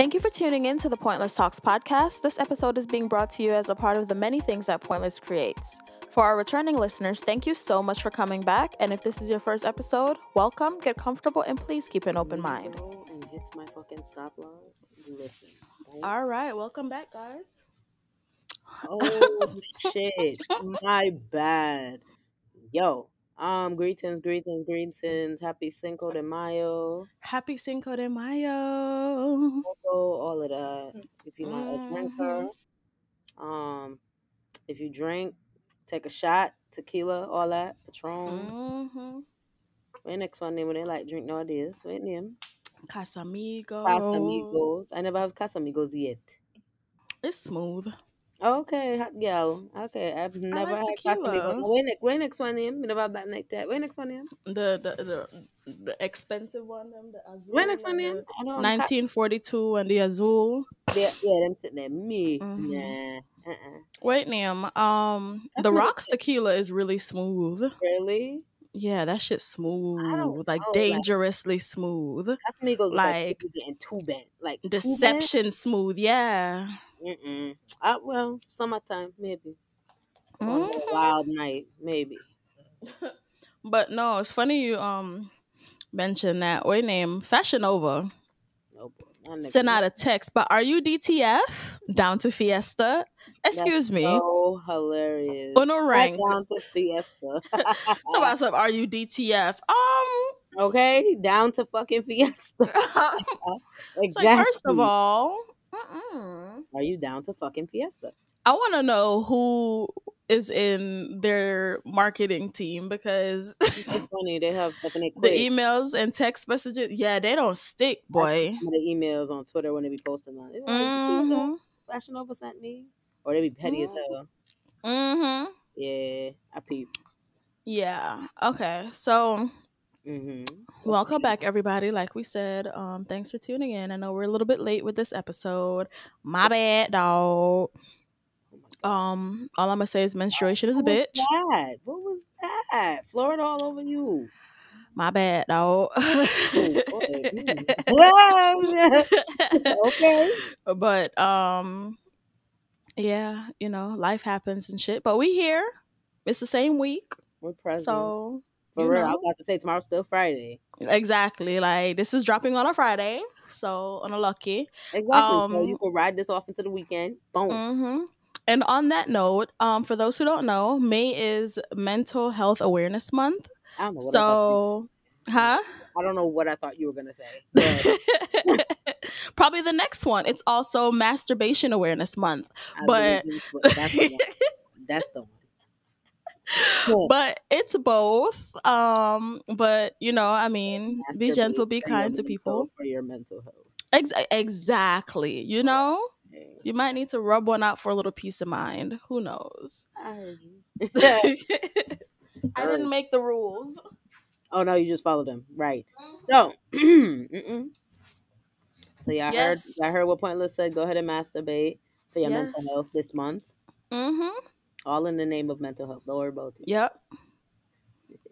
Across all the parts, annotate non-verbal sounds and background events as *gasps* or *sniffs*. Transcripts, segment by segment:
Thank you for tuning in to the Pointlesss Talks podcast. This episode is being brought to you as a part of the many things that Pointlesss creates. For our returning listeners, thank you so much for coming back. And if this is your first episode, welcome, get comfortable, and please keep an open mind. And hits my fucking stop loss. Listen. right? All right, welcome back, guys. Oh shit. My bad. Yo. Um, greetings, greetings, greetings. Happy Cinco de Mayo. Happy Cinco de Mayo. All of that. If you're not a drinker, Mm-hmm. um, if you drink, take a shot, tequila, all that, Patron. Mm-hmm. What next one name when they like drink nowadays? What name? Casamigos. Casamigos. I never have Casamigos yet. It's smooth. Okay, hot girl. Okay, I've never like had tequila. Casamigos. Where next, one name? Me never have that like that. Where next one name? The the the, the expensive one, them, the Azul. Where next one and name? I don't 1942 and the Azul. Yeah, yeah, them sitting there. Me, Mhm. nah. Uh-uh. Wait, Nam. Um, That's the Rocks tequila is really smooth. Really? Yeah, that shit's smooth, like know, like- dangerously smooth, Casamigos like, Like, getting too bent. Like too bent? deception smooth. Yeah. Mm-mm. Uh, well, summertime maybe. On a Mhm. wild night maybe. *laughs* But no, it's funny you um mentioned that. Wait, name Fashion Nova Nope. Sent out a text. But are you DTF down to Fiesta? Excuse That's me. So hilarious. Uno rank. down to Fiesta. *laughs* So about some, are you DTF? Um, okay, down to fucking Fiesta. *laughs* exactly. like first of all, mm-mm. Are you down to fucking Fiesta? I want to know who is in their marketing team because *laughs* It's funny they have stuff in their the emails and text messages, yeah, they don't stick, boy. Some of the emails on Twitter when they be posting on. Like, "You see Mm-hmm. that Fashion Nova sent me, or they be petty as hell. Mm-hmm. Yeah, I peep. Yeah. Okay. So Mm-hmm. welcome back, everybody. Like we said, um, thanks for tuning in. I know we're a little bit late with this episode. My bad, dog. Um, all I'm gonna say is menstruation is a What was bitch. that? What was that? Florida all over you. My bad, dog. *laughs* Mm. *laughs* okay. but um yeah you know life happens and shit but we here it's the same week We're present. so For you real, I know. was about to say tomorrow's still Friday. exactly like this is dropping on a friday so on a lucky Exactly. so Um, you can ride this off into the weekend. Boom. hmm and on that note um for those who don't know may is mental health awareness month I don't know I so huh I don't know what I thought you were gonna say. *laughs* Probably the next one it's also masturbation awareness month I But- believe it's what- that's the one. *laughs* That's the one. Cool. but it's both um but you know i mean be gentle be kind to people for your mental health. Ex- exactly you know Yeah. you might need to rub one out for a little peace of mind who knows I- *laughs* *laughs* i didn't make the rules oh no, you just followed them, right? So, *clears throat* mm-mm. so y'all Yes. heard, y'all heard what Pointless said. Go ahead and masturbate for your Yes. mental health this month. mm-hmm All in the name of mental health. About it. yep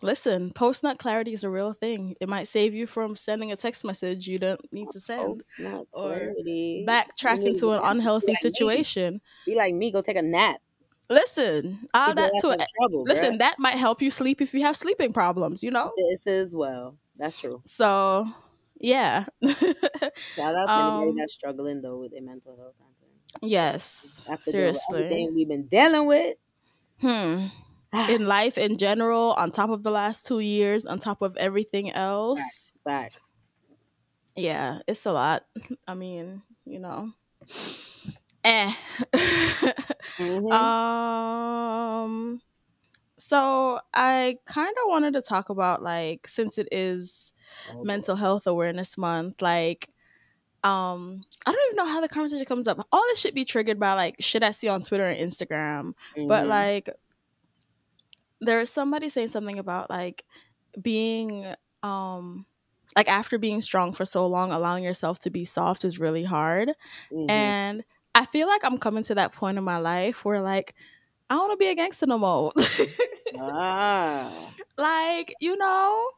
listen post nut clarity is a real thing it might save you from sending a text message you don't need to send Or clarity. backtrack into an unhealthy be like me. situation Be like me. Go take a nap. listen all that to trouble, listen bruh. that might help you sleep if you have sleeping problems you know This as well. That's true. So, yeah. *laughs* Shout out to Um, anybody that's struggling though with their mental health. Yes. After Seriously. everything we've been dealing with. Hmm. In *sighs* life in general, on top of the last two years, on top of everything else. Facts. Yeah, it's a lot. *laughs* I mean, you know. *sighs* Eh. *laughs* Mhm. um so I kind of wanted to talk about like since it is Oh, mental health awareness month like um i don't even know how the conversation comes up. All this should be triggered by like shit i see on twitter and instagram. But Mhm. like there's somebody saying something about like being um like after being strong for so long allowing yourself to be soft is really hard. Mhm. and i feel like i'm coming to that point in my life where like i don't want to be a gangster no more. *laughs* Ah, like you know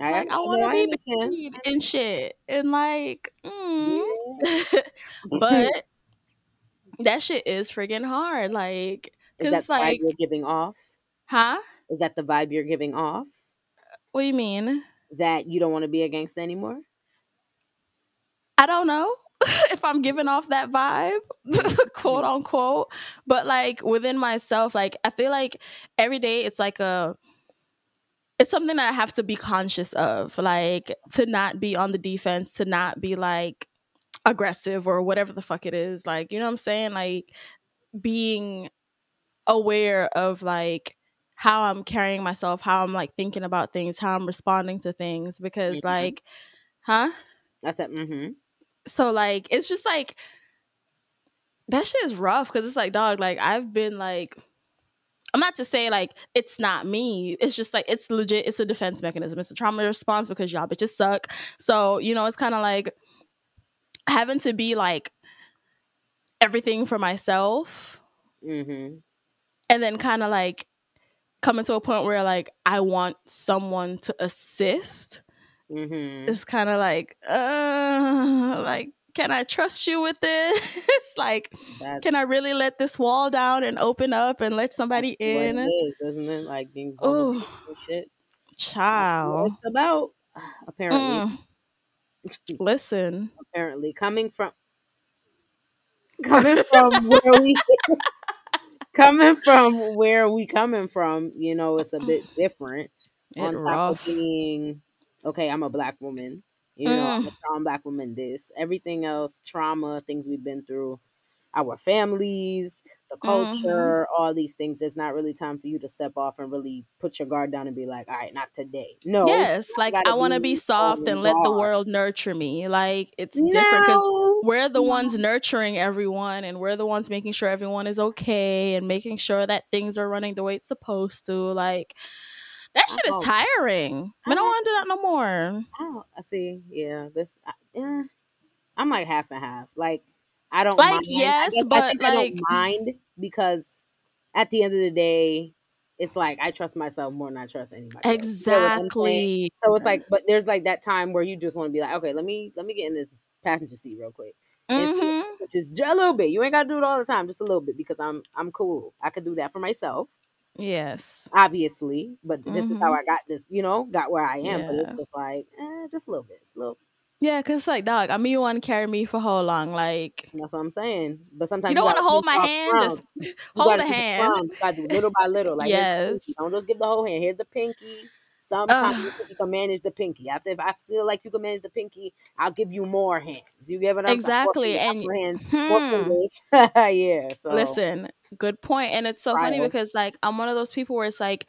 I, like I want to be big and shit, and like, mm, Yeah. *laughs* but that shit is friggin' hard. Like, cause like, you're giving off? huh? Is that the vibe you're giving off? What do you mean? That you don't want to be a gangster anymore? I don't know *laughs* if I'm giving off that vibe, *laughs* quote unquote. But like within myself, like I feel like every day it's like a it's something that I have to be conscious of, like to not be on the defense, to not be like aggressive or whatever the fuck it is. Like, you know what I'm saying? Like being aware of like how I'm carrying myself, how I'm like thinking about things, how I'm responding to things because Mhm. like huh? That's it. mm-hmm. so like it's just like that shit is rough because it's like dog like i've been like i'm not to say like it's not me it's just like it's legit it's a defense mechanism it's a trauma response because y'all bitches suck so you know it's kind of like having to be like everything for myself Mm-hmm. and then kind of like coming to a point where like i want someone to assist Mm-hmm. it's kind of like uh like can i trust you with this *laughs* like That's can I really let this wall down and open up and let somebody that's what in? it is, isn't it? Like being vulnerable Oh, shit. That's what child. it's about. *sighs* Apparently. Mm. Listen, *laughs* Apparently. Coming from coming *laughs* from where we coming from where we coming from, you know, it's a bit different. it on top rough. of being okay, I'm a black woman. You know, I'm a Mm. strong black woman. This, everything else, trauma, things we've been through, our families, the hmm culture, all these things. There's not really time for you to step off and really put your guard down and be like, all right, not today. No, Yes, like I want to be soft and let the world nurture me. Like it's different because we're the no. ones nurturing everyone and we're the ones making sure everyone is okay and making sure that things are running the way it's supposed to. Like that shit is tiring. I don't want to do that no more. I. I see. Yeah, this. I, yeah, I'm like half and half. Like I don't Like mind. Yes, I but think I like don't mind because at the end of the day, it's like I trust myself more than I trust anybody else. You get what I'm saying? exactly. So it's like, but there's like that time where you just want to be like, okay, let me let me get in this passenger seat real quick Mhm. which just a little bit. You ain't got to do it all the time, just a little bit because I'm I'm cool. I could do that for myself, Yes. obviously. But this is how Mhm. I got this, you know, got where I am. But it's just like, eh, just a little bit, little. Yeah, cause like dog, I mean you want to carry me for how long? Like That's what I'm saying. But sometimes you don't want *laughs* gotta hold my hand, just You hold gotta a do the hand. You gotta do little by little. *laughs* Like. Yes. Don't just give the whole hand. Here's the pinky. Sometimes you you can manage the pinky. After if I feel like you can manage the pinky, I'll give you more hands. You give it? More exactly. And hands, hmm, *laughs* yeah. So listen, good point. And it's so funny because like I'm one of those people where it's like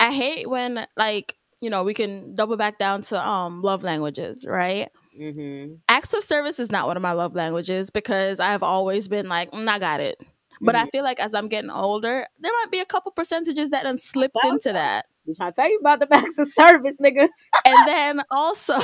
I hate when like you know we can double back down to um love languages, right? Mm-hmm. Acts of service is not one of my love languages because I've always been like, mm, I got it. But I Mm-hmm. feel like as I'm getting older, there might be a couple percentages that done slipped into that. We trying to tell you about the *laughs* backs of service, nigga. and *laughs* then also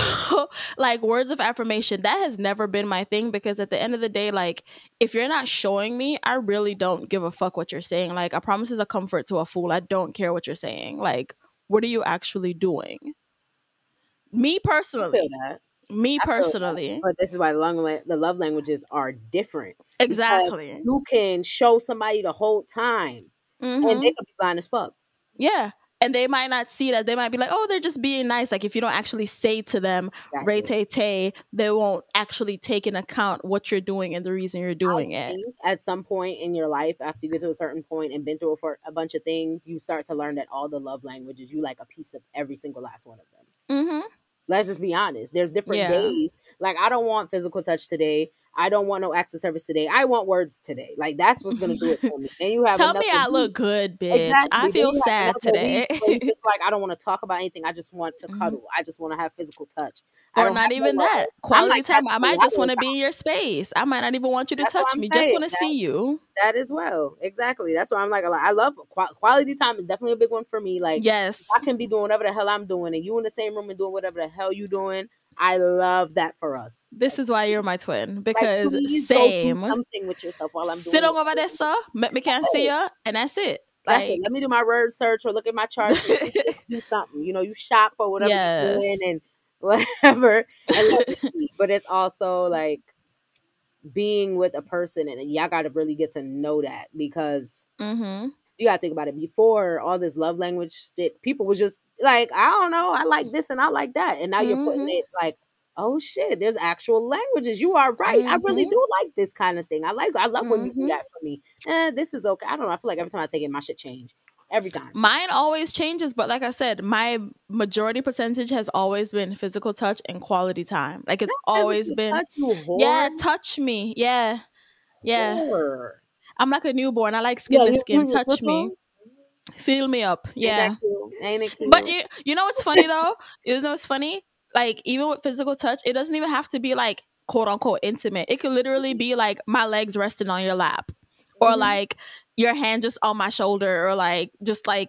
*laughs* like words of affirmation that has never been my thing because at the end of the day like if you're not showing me i really don't give a fuck what you're saying like a promise is a comfort to a fool i don't care what you're saying like what are you actually doing me I personally. Me personally But this is why the, long, the love languages are different. Exactly you can show somebody the whole time and hmm they could be blind as fuck. yeah and they might not see that they might be like oh they're just being nice like if you don't actually say to them ray Exactly. tay tay they won't actually take in account what you're doing and the reason you're doing it at some point in your life, after you get to a certain point and been through a, a bunch of things, you start to learn that all the love languages, you like a piece of every single last one of them. mm-hmm Let's just be honest. There's different yeah days. Like I don't want physical touch today. I don't want no acts of service today. I want words today. Like that's what's gonna do it for me. And you have Tell me I look good, bitch. I Exactly. Then feel sad today. weeks where you *laughs* just like I don't want to talk about anything. I just want to Mhm. cuddle. I just want to have physical touch. I Or don't even that. Quality time. I might just want to be in your space. I might not even want you to That's touch me. Just want to see you. that as well. Exactly. That's why I'm like, I love quality time is definitely a big one for me. Like Yes. I can be doing whatever the hell I'm doing, and you in the same room and doing whatever the hell you doing. I love that for us. This is why you're my twin. Like Because go same. something with yourself while I'm doing Sit on over there, sir. Make me can't see ya. And that's it. That's it. Like Let me do my word search or look at my chart. you *laughs* do something. You know, you shop or whatever you're doing and whatever. And let. *laughs* But it's also like being with a person and y'all got to really get to know that because Mm-hmm. You got to think about it before all this love language shit people was just like i don't know i like this and i like that and now you're putting Mhm. it like oh shit there's actual languages you are right i really Mhm. do like this kind of thing i like i love when you do Mhm. that for me eh, this is okay i don't know i feel like every time i take it my shit change every time Mine always changes, but like I said, my majority percentage has always been physical touch and quality time. Like it's always been touch, you Yeah, touch me. Yeah. Yeah. Whore. I'm like a newborn. I like skin Yeah, to skin. Touch me. Feel me up. Yeah. that cute? Ain't it cute? But you you know what's funny though? You know what's funny? Like even with physical touch, it doesn't even have to be like quote unquote intimate. It could literally be like my legs resting on your lap. Or Mhm. like your hand just on my shoulder or like just like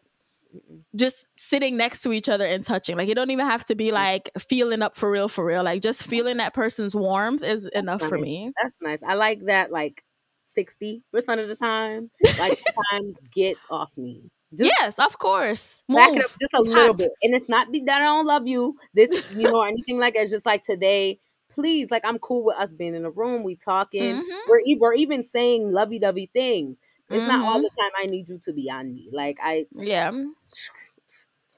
just sitting next to each other and touching. Like you don't even have to be like feeling up for real for real. Like just feeling that person's warmth is enough for nice. me. That's nice. I like that like 60% of the time. Like *laughs* times get off me. Just yes, of course. back it up just a little bit. And it's not that I don't love you. This, you know, or anything like that. It's just like today, please, like I'm cool with us being in a room, we talking. Mhm. We're, e- we're even saying lovey dovey things. It's not all Mhm. the time I need you to be on me. Like I Yeah. *sighs*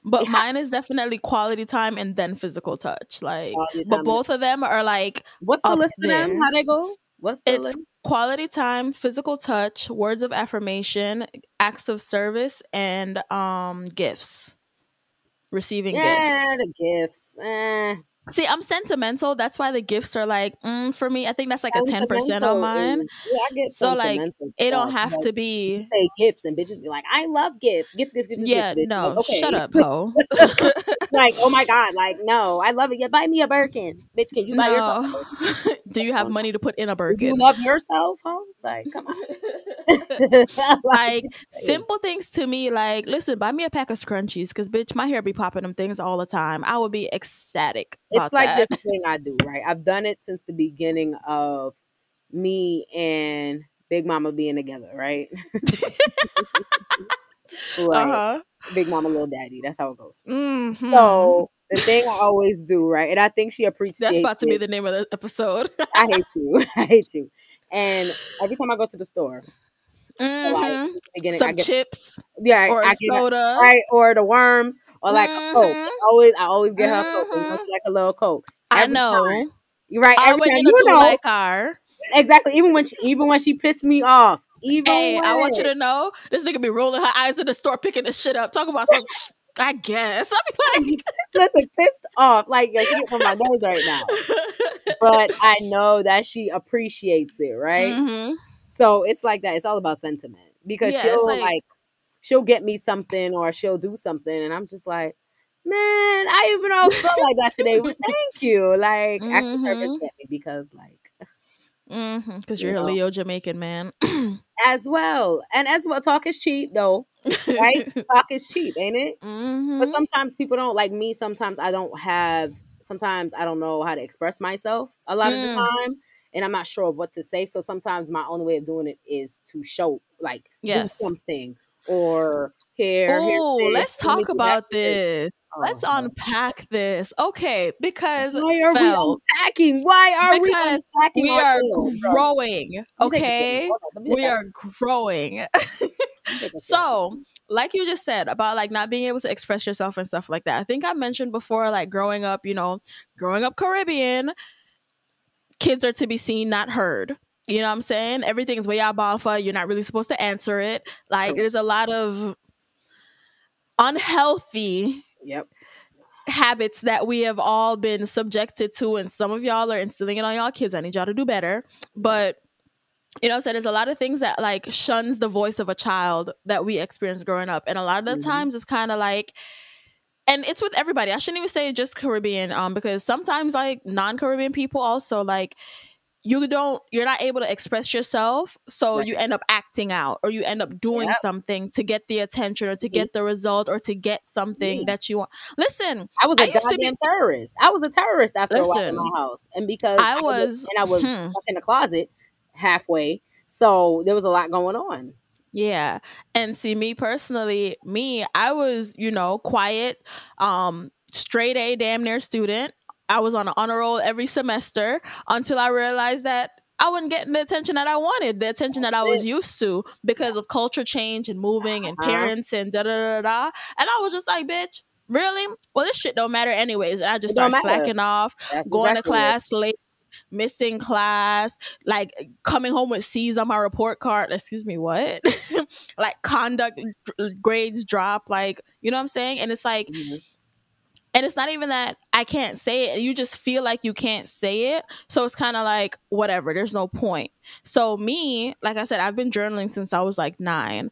But ha- mine is definitely quality time and then physical touch. Like but both of them are like what's the list of them? there. How they go? What's the it's list? Quality time, physical touch, words of affirmation, acts of service, and um gifts. Receiving Yeah, gifts. the gifts. Eh. See, I'm sentimental. That's why the gifts are like mm, for me. I think that's like a ten percent on mine. is- yeah, I get So, like, It don't have but to be. say gifts and bitches be like, I love gifts, gifts, gifts, gifts, Yeah, gifts. no, Like, okay. shut up, *laughs* ho. like, oh my god, like, no, I love it. Yeah, buy me a Birkin, bitch. Can you buy yourself? a no. Birkin? *laughs* Do you have money to put in a Do you Birkin? love yourself, huh? Like, come on. *laughs* like simple things to me like listen buy me a pack of scrunchies because bitch my hair be popping them things all the time i would be ecstatic it's like that. this thing I do, right? I've done it since the beginning of me and Big Mama being together, right? *laughs* like, uh-huh Big Mama, little daddy. That's how it goes. hmm So the thing I always do, right? And I think she appreciates that's about to be the name of the episode I hate you. *laughs* I hate you. And every time I go to the store, Mhm. like some get chips yeah, or I a get a- soda right or the worms or like a coke. Mhm. Always, I always get her a coke. You know, she like a little coke. i know time. You're right. all the Every way time in you the know like car exactly. Even when she, even when she pissed me off. Even hey i want you to know this nigga be rolling her eyes in the store picking this shit up talking about some *laughs* *sniffs* i guess *laughs* i'll be *laughs* listen pissed off. Like yo, she gets on my nose right now. But I know that she appreciates it, right? Mhm. So it's like that. It's all about sentiment because Yeah, she'll like, like- she'll get me something or she'll do something, and I'm just like, man, I even all *laughs* felt like that today. Well, thank you. Like acts of service get me because like Mm-hmm. Because You you're a. Leo Jamaican man, as well and as well. Talk is cheap though, right? *laughs* talk is cheap, ain't it? hmm But sometimes people don't like me. Sometimes I don't have. Sometimes I don't know how to express myself a lot of the Mm. time, and I'm not sure of what to say. So sometimes my only way of doing it is to show, like, Yes. do something or here. here's Oh, let's talk about this. Oh, Let's Lord. unpack this. Okay, because Why are we unpacking? Why are we Because unpacking? we are growing. Let me take a Okay, second. Hold on, let me take we are growing. let me take a second. So, like you just said about like not being able to express yourself and stuff like that. I think I mentioned before, like growing up, you know, growing up Caribbean, kids are to be seen, not heard. You know what I'm saying? Everything's way out alpha. You're not really supposed to answer it. Like there's a lot of unhealthy Yep. habits that we have all been subjected to, and some of y'all are instilling it on y'all kids. I need y'all to do better. But you know what I'm saying? There's a lot of things that like shuns the voice of a child that we experienced growing up. And a lot of the Mhm. times it's kind of like and it's with everybody. I shouldn't even say just Caribbean, um, because sometimes like non-Caribbean people also like you don't you're not able to express yourself so Right. you end up acting out or you end up doing Yep. something to get the attention or to Mhm. get the result or to get something Me. that you want listen I was a I goddamn terrorist. I was a terrorist after a while in my house, and because I was- and I was hmm. stuck in the closet halfway, so there was a lot going on. Yeah. And see me personally, me, I was, you know, quiet, um, straight A damn near student. I was on an honor roll every semester until I realized that I wasn't getting the attention that I wanted, the attention that I was used to because of culture change and moving and Uh-huh. parents and da da da da. And I was just like, bitch, really? Well, this shit don't matter anyways. And I just It started slacking off, That's going exactly to class late, missing class, like coming home with C's on my report card. Excuse me, what? *laughs* like conduct grades drop, like you know what I'm saying? And it's like. Mhm. and it's not even that I can't say it. You just feel like you can't say it. So it's kind of like whatever. There's no point. So me, like I said, I've been journaling since I was like 9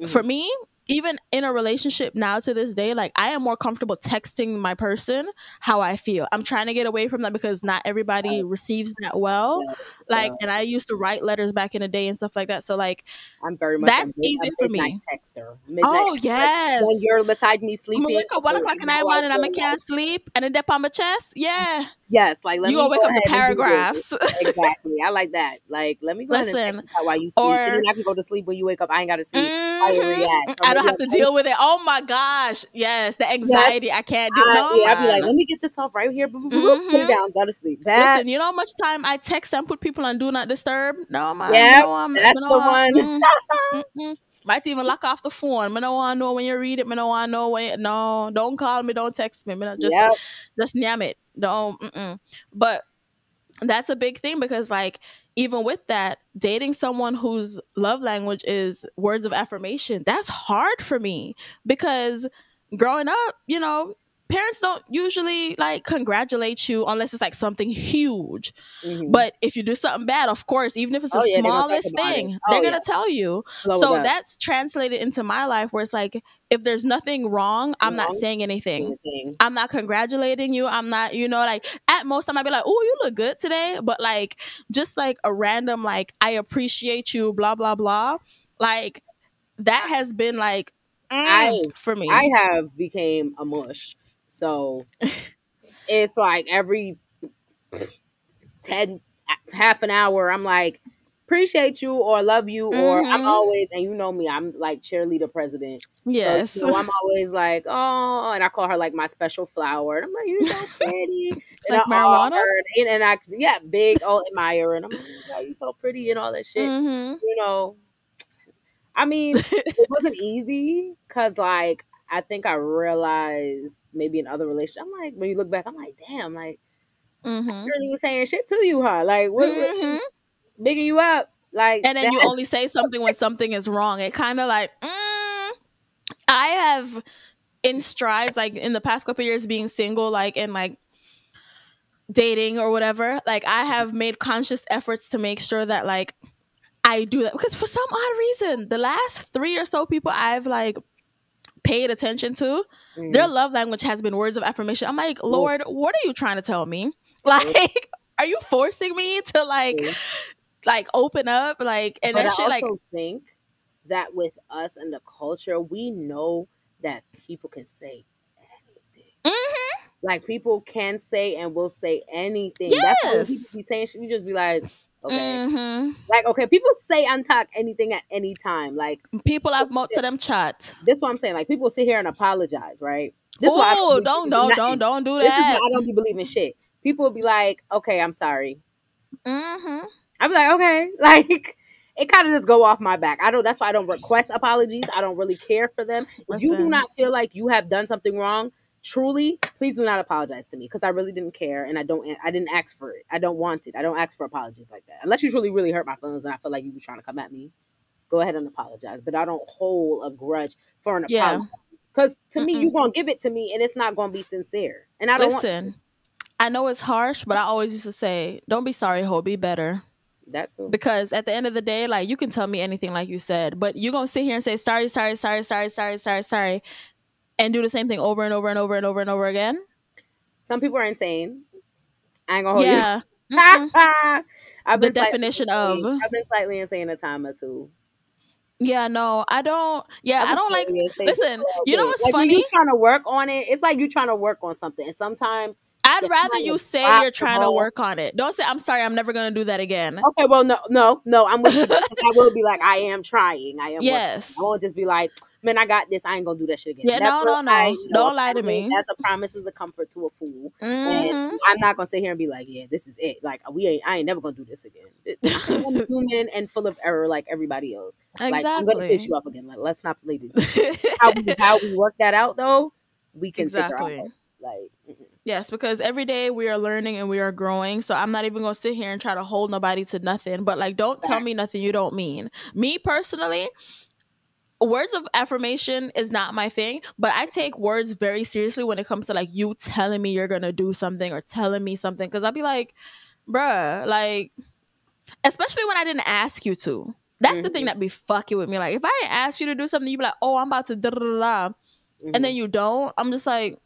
Mhm. For me, even in a relationship now to this day, like I am more comfortable texting my person how I feel. I'm trying to get away from that because not everybody receives that well. Yeah, Like, yeah. and I used to write letters back in the day and stuff like that. So like, I'm very much. That's mid- easy for me. Texter. Midnight oh *laughs* yes. When you're beside me I'm sleeping, wake up one o'clock in the I morning. I'm feel gonna can't sleep, and then dep on my chest. Yeah, Yes, like let you me gonna wake go up to ahead and do this. paragraphs. *laughs* exactly. I like that. Like, let me go and Listen, you while you sleep. or- and I can go to sleep when you wake up. I ain't got to sleep. You Mhm. react? Don't have to deal with it. Oh my gosh, yes, the anxiety. I can't do. I, No, yeah, I'd be like, let me get this off right here. Boop, Put it down. Go to sleep. That, Listen, you know how much time I text and put people on do not disturb? No, man. Yeah, no, I'm, that's no, the I'm- one. mm, *laughs* mm-mm. Might even lock off the phone. I don't want to know when you read it. I don't want to know when. No, don't call me. Don't text me. Not just yep. just name it. Don't. Mm-mm. But that's a big thing because, like, even with that, dating someone whose love language is words of affirmation, that's hard for me because growing up, you know, parents don't usually like congratulate you unless it's like something huge. Mhm. But if you do something bad, of course, even if it's Oh, the yeah, gonna talk smallest thing, Oh, they're yeah. gonna tell you. It so up. that's translated into my life where it's like if there's nothing wrong, I'm not saying anything. Anything. I'm not congratulating you. I'm not, you know, like at most I might be like, oh, you look good today. But like just like a random like I appreciate you, blah, blah, blah. Like that has been like mm, I- for me. I have became a mush. So it's like every 10 half an hour I'm like appreciate you or love you or I'm Mhm. always and you know me I'm like cheerleader president. yes. So, know, I'm always like, "Oh," and I call her like my special flower. And I'm like, "You're so pretty." *laughs* and Like I, oh, marijuana? her- and, and I yeah, big old admirer and I'm like, "Oh, you're so pretty and all that shit." hmm you know, I mean, it wasn't easy because, like, I think I realized maybe in other relationships, I'm like, when you look back, I'm like, damn, like, mm-hmm. I really was saying shit to you, huh? Like, what, what- hmm bigging you up, like, and then you only say something when something is wrong. It kind of like, mm, I have in strides, like in the past couple years being single, like and like dating or whatever, like I have made conscious efforts to make sure that like I do that because for some odd reason, the last three or so people I've like paid attention to, Mm. their love language has been words of affirmation. I'm like, Lord, what are you trying to tell me? Like, *laughs* are you forcing me to like, Mm. like open up? Like, and but that I shit, like, also think that with us and the culture, we know that people can say anything. mhm. Like people can say and will say anything. That's Yes. people be saying you just be like, okay. Mhm. Like, okay, people say and talk anything at any time. Like, people have mo to them chat. this is what I'm saying. Like, people sit here and apologize, right? This is why Oh, don't, don't, nothing. don't, don't do that. I don't be believing shit. People will be like, okay, I'm sorry. hmm I'll be like, okay. *laughs* Like, it kind of just go off my back. I don't, that's why I don't request apologies. I don't really care for them. If you do not feel like you have done something wrong, truly, please do not apologize to me because I really didn't care and I don't, I didn't ask for it. I don't want it. I don't ask for apologies like that. Unless you truly, really hurt my feelings and I feel like you were trying to come at me. Go ahead and apologize. But I don't hold a grudge for an Yeah. apology. Because to me, Mm-mm. you're going to give it to me and it's not going to be sincere. And I don't want Listen, I know it's harsh, but I always used to say, "Don't be sorry, ho, be better." that too. Because at the end of the day, like you can tell me anything, like you said, but you're gonna sit here and say sorry, sorry, sorry, sorry, sorry, sorry, sorry, and do the same thing over and over and over and over and over again. Some people are insane. I ain't going to hold Yeah. you. *laughs* Mhm. I've The been slightly definition of- I've been slightly insane a time or two. Yeah, no, I don't. Yeah, I don't like. Listen, you know what's like, funny? you trying to work on it, it's like you trying to work on something, and sometimes I'd rather you say you're trying to work on it. Don't say I'm sorry. I'm never gonna do that again. okay, well, no, no, no, I'm with you. *laughs* I will be like, I am trying. I am. working. Yes. I won't just be like, man, I got this. I ain't gonna do that shit again. Yeah, no, no, no. I, you know, Don't lie to me. That's a promise is a comfort to a fool. Mhm. And I'm not gonna sit here and be like, yeah, this is it. Like we ain't, I ain't never gonna do this again. I'm *laughs* human and full of error, like everybody else. Like I'm gonna piss you off again. Like let's not play this. *laughs* How we how we work that out though, we can exactly. Like mm-mm. Yes, because every day we are learning and we are growing. So I'm not even gonna sit here and try to hold nobody to nothing. But like, don't tell me nothing you don't mean. Me personally, words of affirmation is not my thing. But I take words very seriously when it comes to like you telling me you're gonna do something or telling me something. Because I'll be like, bruh, like, especially when I didn't ask you to. That's the thing Mhm. that be fucking with me. Like, if I ask you to do something, you be like, oh, I'm about to da da da Mhm. and then you don't, I'm just like,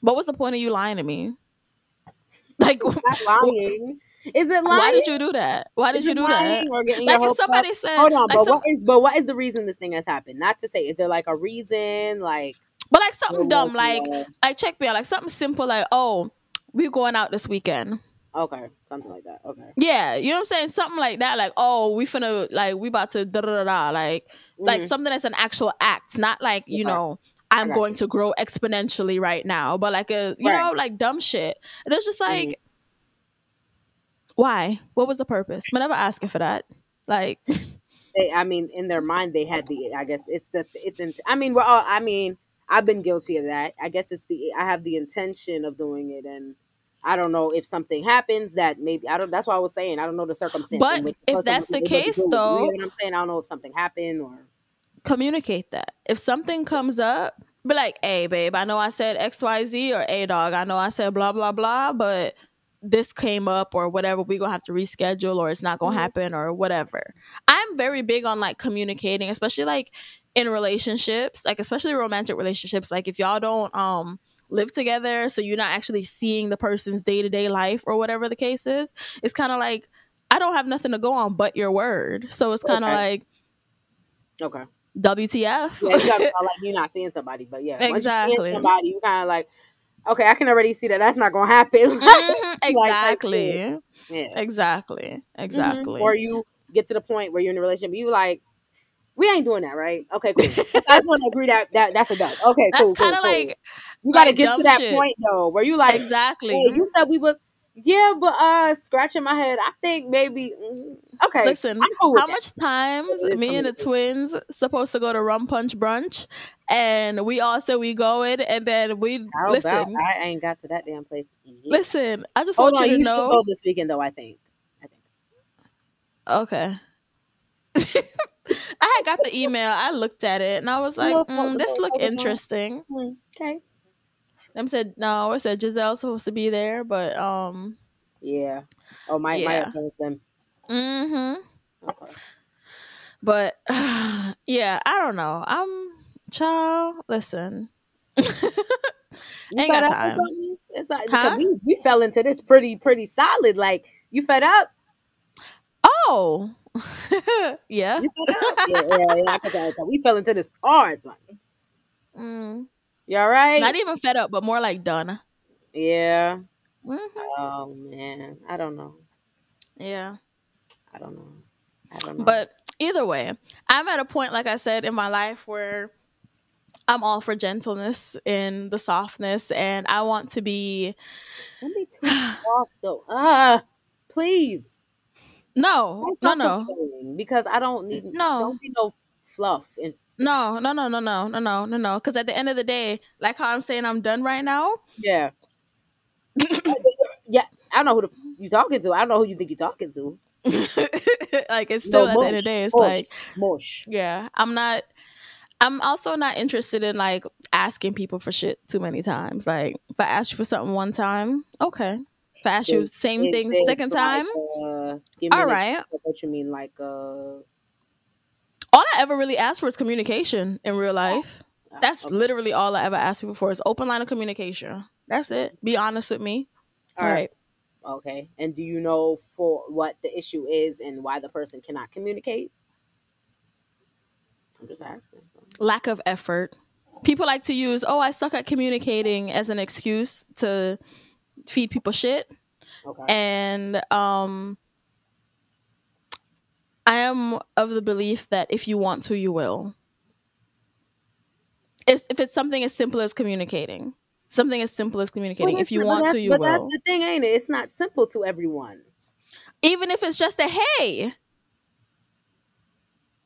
what was the point of you lying to me? *laughs* Like, not lying. Is it lying? why did you do that? Why did Is you do that? lying Or getting your Like, if hopes up? somebody said, Hold on, like but some- what is but what is the reason this thing has happened? Not to say, is there like a reason? Like but like something dumb, like, no- like check me out, like something simple, like, oh, we're going out this weekend. okay, something like that. Okay, Yeah, you know what I'm saying? Something like that, like, oh, we finna, like, we about to da da da da, like, like Mhm. something that's an actual act, not like you Okay. know. I I'm going you. to grow exponentially right now, but like a you Right. know like dumb shit. And it's just like, Mhm. Why? What was the purpose? I'm never asking for that. Like, *laughs* they, I mean, in their mind, they had the. I guess it's the. It's in. I mean, we're all. I mean, I've been guilty of that. I guess it's the. I have the intention of doing it, and I don't know if something happens that maybe I don't. That's what I was saying. I don't know the circumstance. But which if that's the case, do though- you know what I'm saying. I don't know if something happened or. communicate that. If something comes up, be like, hey, babe, I know I said XYZ or A dog, I know I said blah, blah, blah, but this came up or whatever, we gonna have to reschedule or it's not gonna Mhm. happen or whatever. I'm very big on like communicating, especially like in relationships, like especially romantic relationships. Like if y'all don't um live together, so you're not actually seeing the person's day to day life or whatever the case is, it's kind of like I don't have nothing to go on but your word. So it's kind of Okay. like Okay. WTF. Yeah, you feel like you're not seeing somebody, but yeah, once you Exactly. somebody, you kind of like, okay, I can already see that that's not gonna happen. *laughs* Mhm, Like, like, exactly. yeah. Exactly. Exactly. Mhm. Or you get to the point where you're in a relationship, you like, we ain't doing that, right? Okay, cool. So I just want to agree that, that that's a dub. Okay, That's cool. kind of cool, cool. you got to like get to that shit. point though, where you like, exactly. hey, you said we was, yeah, but uh, scratching my head. I think maybe, mm, okay. Listen, cool how that. much times me and the twins supposed to go to Rum Punch Brunch, and we all said we going, and then we listen. I ain't got to that damn place. yet. Listen, I just Hold want on, you you to should know. go this weekend though. I think. I think. Okay. *laughs* I had got the email. I looked at it and I was like, mm, "This look interesting." Hmm, Okay. Them said no. I said Giselle's supposed to be there, but um, Yeah. Oh, my my Yeah. them. mm-hmm. Okay. But *sighs* yeah, I don't know. I'm child. Listen, *laughs* Ain't got time. It's not, Huh? we, we fell into this pretty pretty solid. Like you fed up? oh, *laughs* yeah. You fed up? yeah, yeah, yeah. I could tell. We fell into this hard, son. *laughs* Mm, You all right? not even fed up, but more like done. yeah. hmm Oh man, I don't know. Yeah. I don't know. I don't know. But either way, I'm at a point, like I said, in my life where I'm all for gentleness and the softness, and I want to be. don't be too soft though. Ah, please. No, no, no, Because I don't need. No. Don't be no fluff. And no, no, no, no, no, no, no, no, no. Because at the end of the day, like how I'm saying I'm done right now. yeah. *coughs* yeah. I don't know who the, you talking to. I don't know who you think you're talking to. *laughs* like it's still No, at the end of the day, it's mush. like Mush. yeah, I'm not. I'm also not interested in like asking people for shit too many times. Like if I ask you for something one time, okay. If I ask you same thing second like, time, uh, give me all right. What you mean, like uh, All I ever really asked for is communication in real life. uh, That's okay. literally all I ever asked people for is open line of communication. That's it. Be honest with me. All All right. right. Okay. And do you know for what the issue is and why the person cannot communicate? I'm just asking. Lack of effort. People like to use, oh, I suck at communicating as an excuse to feed people shit. Okay. And um I am of the belief that if you want to, you will. if if it's something as simple as communicating, something as simple as communicating. Well, if you want to, you but will. that's the thing, ain't it? It's not simple to everyone. Even if it's just a hey.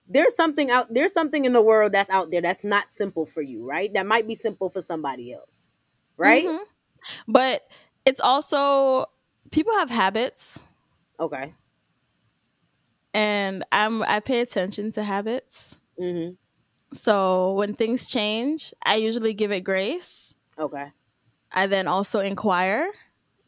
There's something out. There's something in the world that's out there that's not simple for you, right? That might be simple for somebody else, right? Mhm. But it's also people have habits, Okay. And I'm I pay attention to habits. hmm So when things change, I usually give it grace. Okay. I then also inquire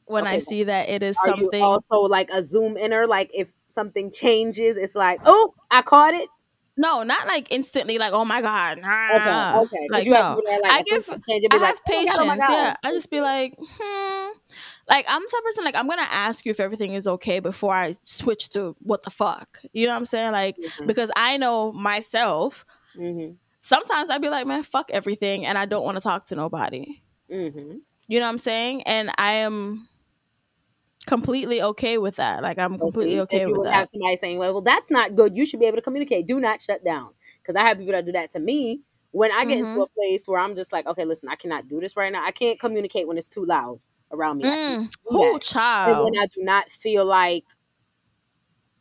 when I see that it is Are something. you also like a zoom inner? Like if something changes, it's like, oh, I caught it. no, not like instantly, like oh my god, nah. Okay. Okay. Like no, that, like, I give- something changes, be I like, have "Oh patience. God, oh yeah, I just be like, hmm. Like I'm the type of person like I'm gonna ask you if everything is okay before I switch to what the fuck. You know what I'm saying? Like Mhm. because I know myself. Mhm. Sometimes I'd be like, man, fuck everything, and I don't want to talk to nobody. Mhm. You know what I'm saying? And I am completely okay with that. Like I'm completely okay if you with would that. have somebody saying, well, well, that's not good. You should be able to communicate. Do not shut down. Because I have people that do that to me. When I get into Mhm. a place where I'm just like, okay, listen, I cannot do this right now. I can't communicate when it's too loud around me. Mm, who that. And child? when I do not feel like,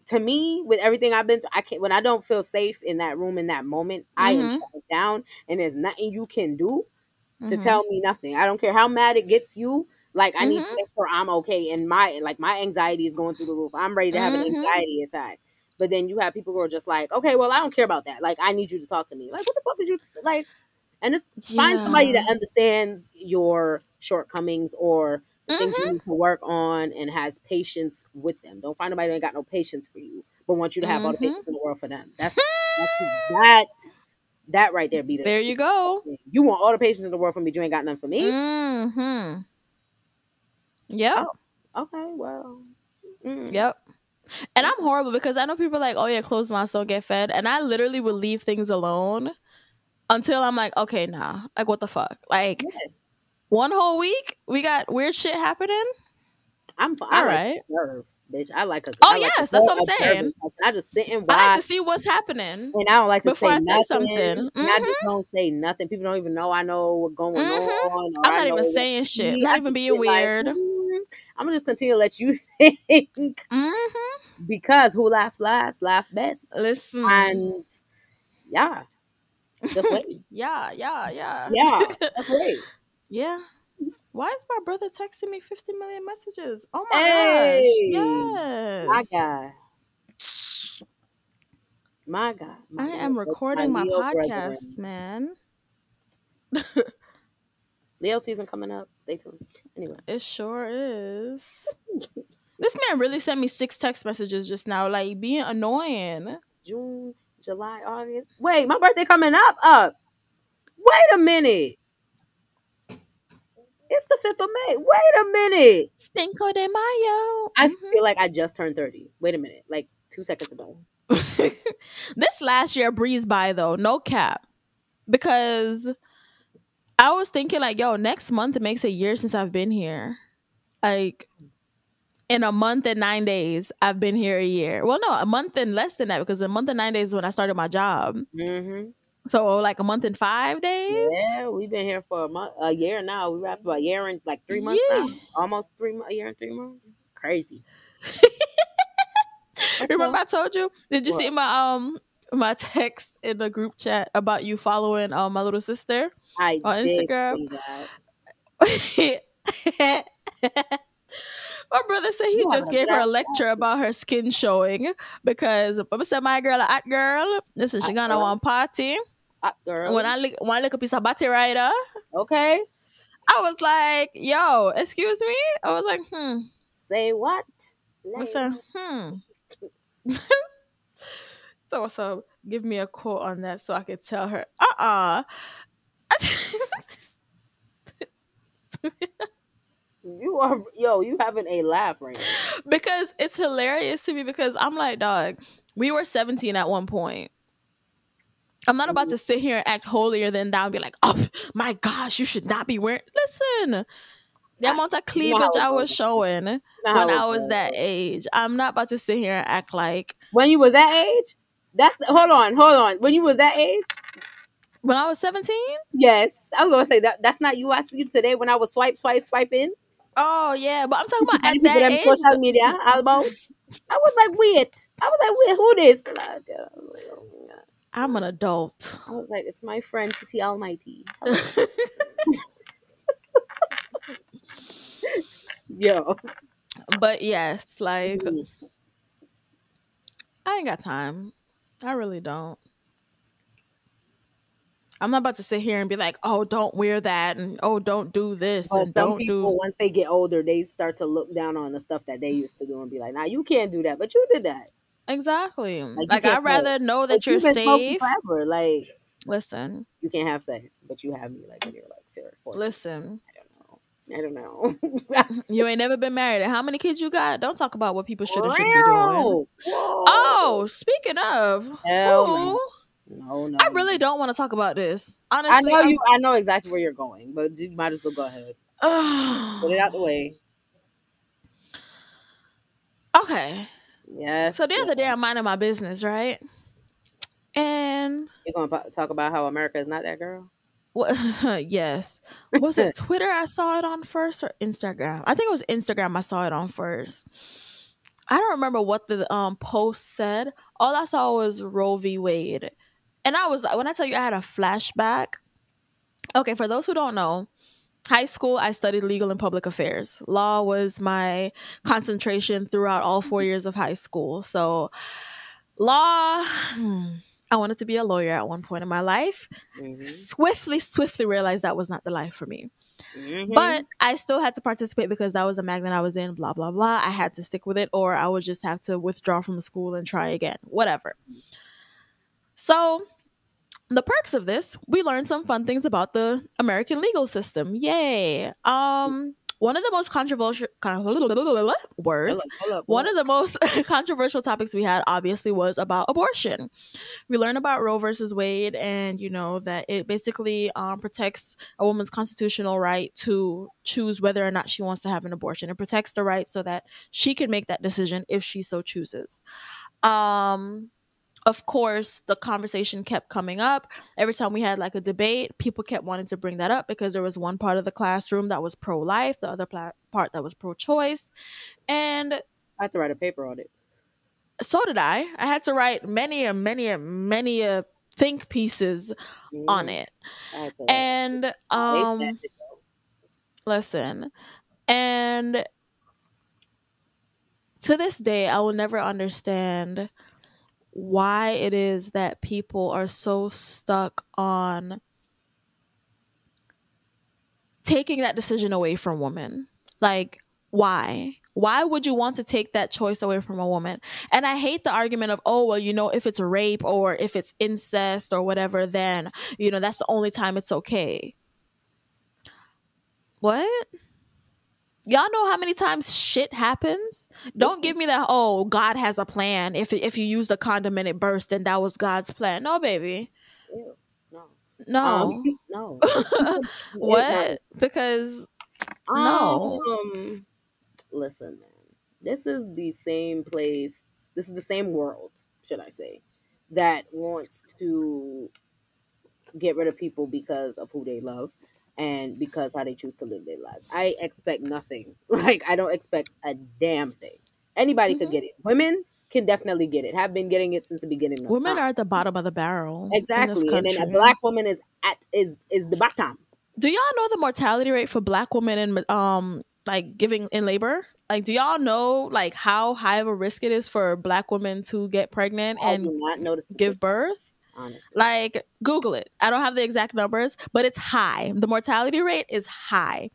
to me, with everything I've been through, I can't. When I don't feel safe in that room in that moment, I am Mhm. shut down, and there's nothing you can do to Mhm. tell me nothing. I don't care how mad it gets you. Like I need to Mhm. make sure I'm okay, and my like my anxiety is going through the roof. I'm ready to have an Mhm. anxiety attack. But then you have people who are just like, okay, well, I don't care about that. Like I need you to talk to me. Like what the fuck did you like? And just find somebody that understands your shortcomings or the things you need to work on and has patience with them. Don't find nobody that ain't got no patience for you, but want you to have all the Mhm. patience in the world for them. That's that's *gasps* that that right there be the There you go. you want all the patience in the world for me, you ain't got none for me. Mm-hmm. Yep. Okay, well. mm. Yep. And I'm horrible because I know people are like, oh yeah, closed mouths don't get fed. And I literally will leave things alone until I'm like, okay, nah. Like what the fuck? Like Yeah. One whole week we got weird shit happening. I'm fine. I All like right. observe, bitch. I like a. Oh, I like yes, that's what I'm saying. I just sit and I like to see what's happening. and I don't like to before say I say nothing. something. And I just don't say nothing. People don't even know I know what's going Mhm. on. I'm not even saying shit. I'm not even being sit like, weird. mm, I'm gonna just continue to let you *laughs* think Mm-hmm. because who laugh last, laugh best, Listen. and yeah, just wait. *laughs* yeah, yeah, yeah. Yeah, just *laughs* wait. Yeah. Why is my brother texting me 50 million messages? Oh my Hey, gosh. Yes. My God. My God. I My am recording my brethren. podcast, man. *laughs* Leo season coming up. Stay tuned. Anyway. It sure is. *laughs* this man really sent me six text messages just now, like being annoying. June, July, August. Wait, my birthday coming up. Up. Wait a minute. It's the 5th of May. Wait a minute. Cinco de Mayo. I Mhm. feel like I just turned 30. Wait a minute. Like two seconds ago. *laughs* this last year breezed by though, no cap. Because I was thinking like, yo, next month it makes a year since I've been here. Like in a month and nine days, I've been here a year. Well, no, a month and less than that because a month and nine days is when I started my job. Mm-hmm. So like a month and five days. Yeah, we've been here for a month, a year now. We wrapped about a year and like three months now. Almost three months, a year and three months. Crazy. *laughs* Remember I told you? Did you What? see my um my text in the group chat about you following um my little sister? I On Instagram? *laughs* my brother said he You just gave her a lecture about her skin showing because Mama said my girl a hot girl. Listen, she gonna want party. Hot girl. When I look when I look a piece of body rider, okay. I was like, yo, excuse me? I was like, hmm. Say what? Said, hmm. *laughs* so so give me a quote on that so I could tell her, uh-uh. *laughs* You are yo. You having a laugh right now. because it's hilarious to me because I'm like, dog, we were 17 at one point. I'm not about mm-hmm. to sit here and act holier than thou and be like, oh my gosh, you should not be wearing. Listen, the amount of you cleavage I was showing You when I was that age, I'm not about to sit here and act like, When you was that age, that's the, hold on, hold on. When you was that age, When I was 17? Yes, I was gonna say that. That's not you. I see today when I was swipe, swipe, swiping. Oh yeah, but I'm talking about at that age. social media almost. I was like, wait. I was like, wait, who this? Like, I was like, oh my God. I'm an adult. I was like, it's my friend Titi Almighty. *laughs* Yo, but yes, like Mhm. I ain't got time. I really don't. I'm not about to sit here and be like, "Oh, don't wear that," and "Oh, don't do this," But and don't people, do. once they get older, they start to look down on the stuff that they used to do and be like, "Nah, you can't do that," but you did that. Exactly. you Like, I'd rather know that you're you've been smoking safe. forever. Like Listen, you can't have sex, but you have me like when you're like fair. listen. I don't know. I don't know. *laughs* You ain't never been married. And how many kids you got? Don't talk about what people should and shouldn't be doing. Oh, Whoa. Whoa. Oh, speaking of, Hell no. oh, no, no. I really don't want to talk about this. I Honestly, know I'm- you. I know exactly where you're going, but you might as well go ahead. *sighs* Get it out the way. okay. Yes. So the other day, I'm minding my business, right? And you're gonna talk about how America is not that girl. what? *laughs* yes, was it *laughs* Twitter? I saw it on first or Instagram? I think it was Instagram. I saw it on first. I don't remember what the um post said. All I saw was Roe v. Wade, and I was like when I tell you I had a flashback. Okay, for those who don't know, high school I studied legal and public affairs. Law was my concentration throughout all four years of high school. So, law. hmm, I wanted to be a lawyer at one point in my life. Mhm. Swiftly, swiftly realized that was not the life for me. Mhm. But I still had to participate because that was a magnet I was in, blah, blah, blah. I had to stick with it, or I would just have to withdraw from school and try again, whatever. So, the perks of this, we learned some fun things about the American legal system. Yay. Um, one of the most controversial *laughs* words Hold up, hold up, one of the most *laughs* controversial topics we had obviously was about abortion. We learned about Roe versus Wade and you know that it basically um, protects a woman's constitutional right to choose whether or not she wants to have an abortion. It protects the right so that she can make that decision if she so chooses. Um of course, the conversation kept coming up. Every time we had like a debate, people kept wanting to bring that up because there was one part of the classroom that was pro life, the other pla- part that was pro choice. And I had to write a paper on it. so did I. I had to write many, and many, and many think pieces on Mhm. it. I had to And um listen. And to this day I will never understand why it is that people are so stuck on taking that decision away from women. Like why? Why would you want to take that choice away from a woman? And I hate the argument of, oh, well, you know, if it's rape or if it's incest or whatever, then, you know, that's the only time it's okay. What? Y'all know how many times shit happens? Don't give me that, oh, God has a plan. If if you used a condom and it burst, then that was God's plan. No, baby. Ew, no. No. Um, no. *laughs* what? Because No. Um, listen, man. This is the same place. This is the same world, should I say, that wants to get rid of people because of who they love and because how they choose to live their lives. I expect nothing. *laughs* Like I don't expect a damn thing. Anybody could Mhm. get it. Women can definitely get it. Have been getting it since the beginning. Of women time. are at the bottom of the barrel. exactly, and then a black woman is at is is the bottom. Do y'all know the mortality rate for black women in um like giving in labor? Like do y'all know like how high of a risk it is for black women to get pregnant I and not notice give birth? Honestly, Like Google it. I don't have the exact numbers, but it's high. The mortality rate is high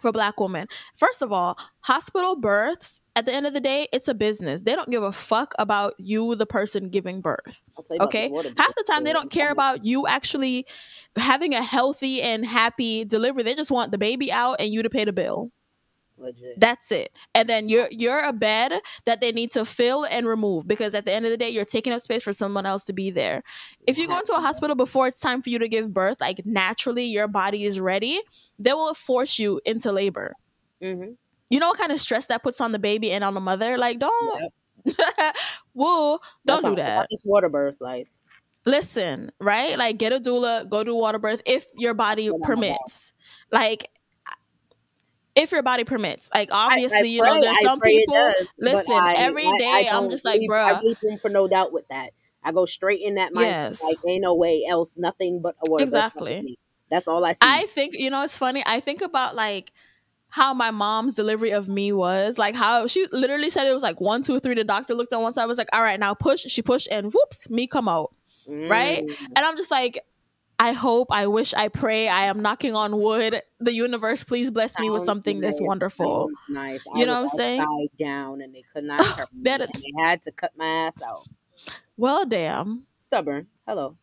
for black women. First of all, hospital births, at the end of the day, it's a business. They don't give a fuck about you, the person giving birth. I'll tell you about Okay? the Half the time, they don't care about you actually having a healthy and happy delivery. They just want the baby out and you to pay the bill. Legit. That's it. And then you're you're a bed that they need to fill and remove because at the end of the day you're taking up space for someone else to be there. If you go into a hospital before it's time for you to give birth, like naturally your body is ready, they will force you into labor. Mm-hmm. You know what kind of stress that puts on the baby and on the mother? Like don't *laughs* Whoa, don't do that. It's water birth like. listen, right? Like get a doula, go do water birth if your body permits. Like if your body permits. Like obviously, I you know, there's I some people does, listen, I- every I, I i'm just like, bro. I leave room for no doubt with that. I go straight in that mindset. Yes. Like ain't no way else, nothing but a word. Exactly. That's all I see. I think you know it's funny. I think about like how my mom's delivery of me was like how she literally said it was like one two three. The doctor looked on one side was like, all right, now push. She pushed and whoops, me come out. right? Mm. And I'm just like, I hope, I wish, I pray, I am knocking on wood. The universe, please bless me with something this nice. wonderful. Sounds nice. You I know what I'm saying? down, and they could not *laughs* and they had to cut my ass out. Well, damn. Stubborn. Hello.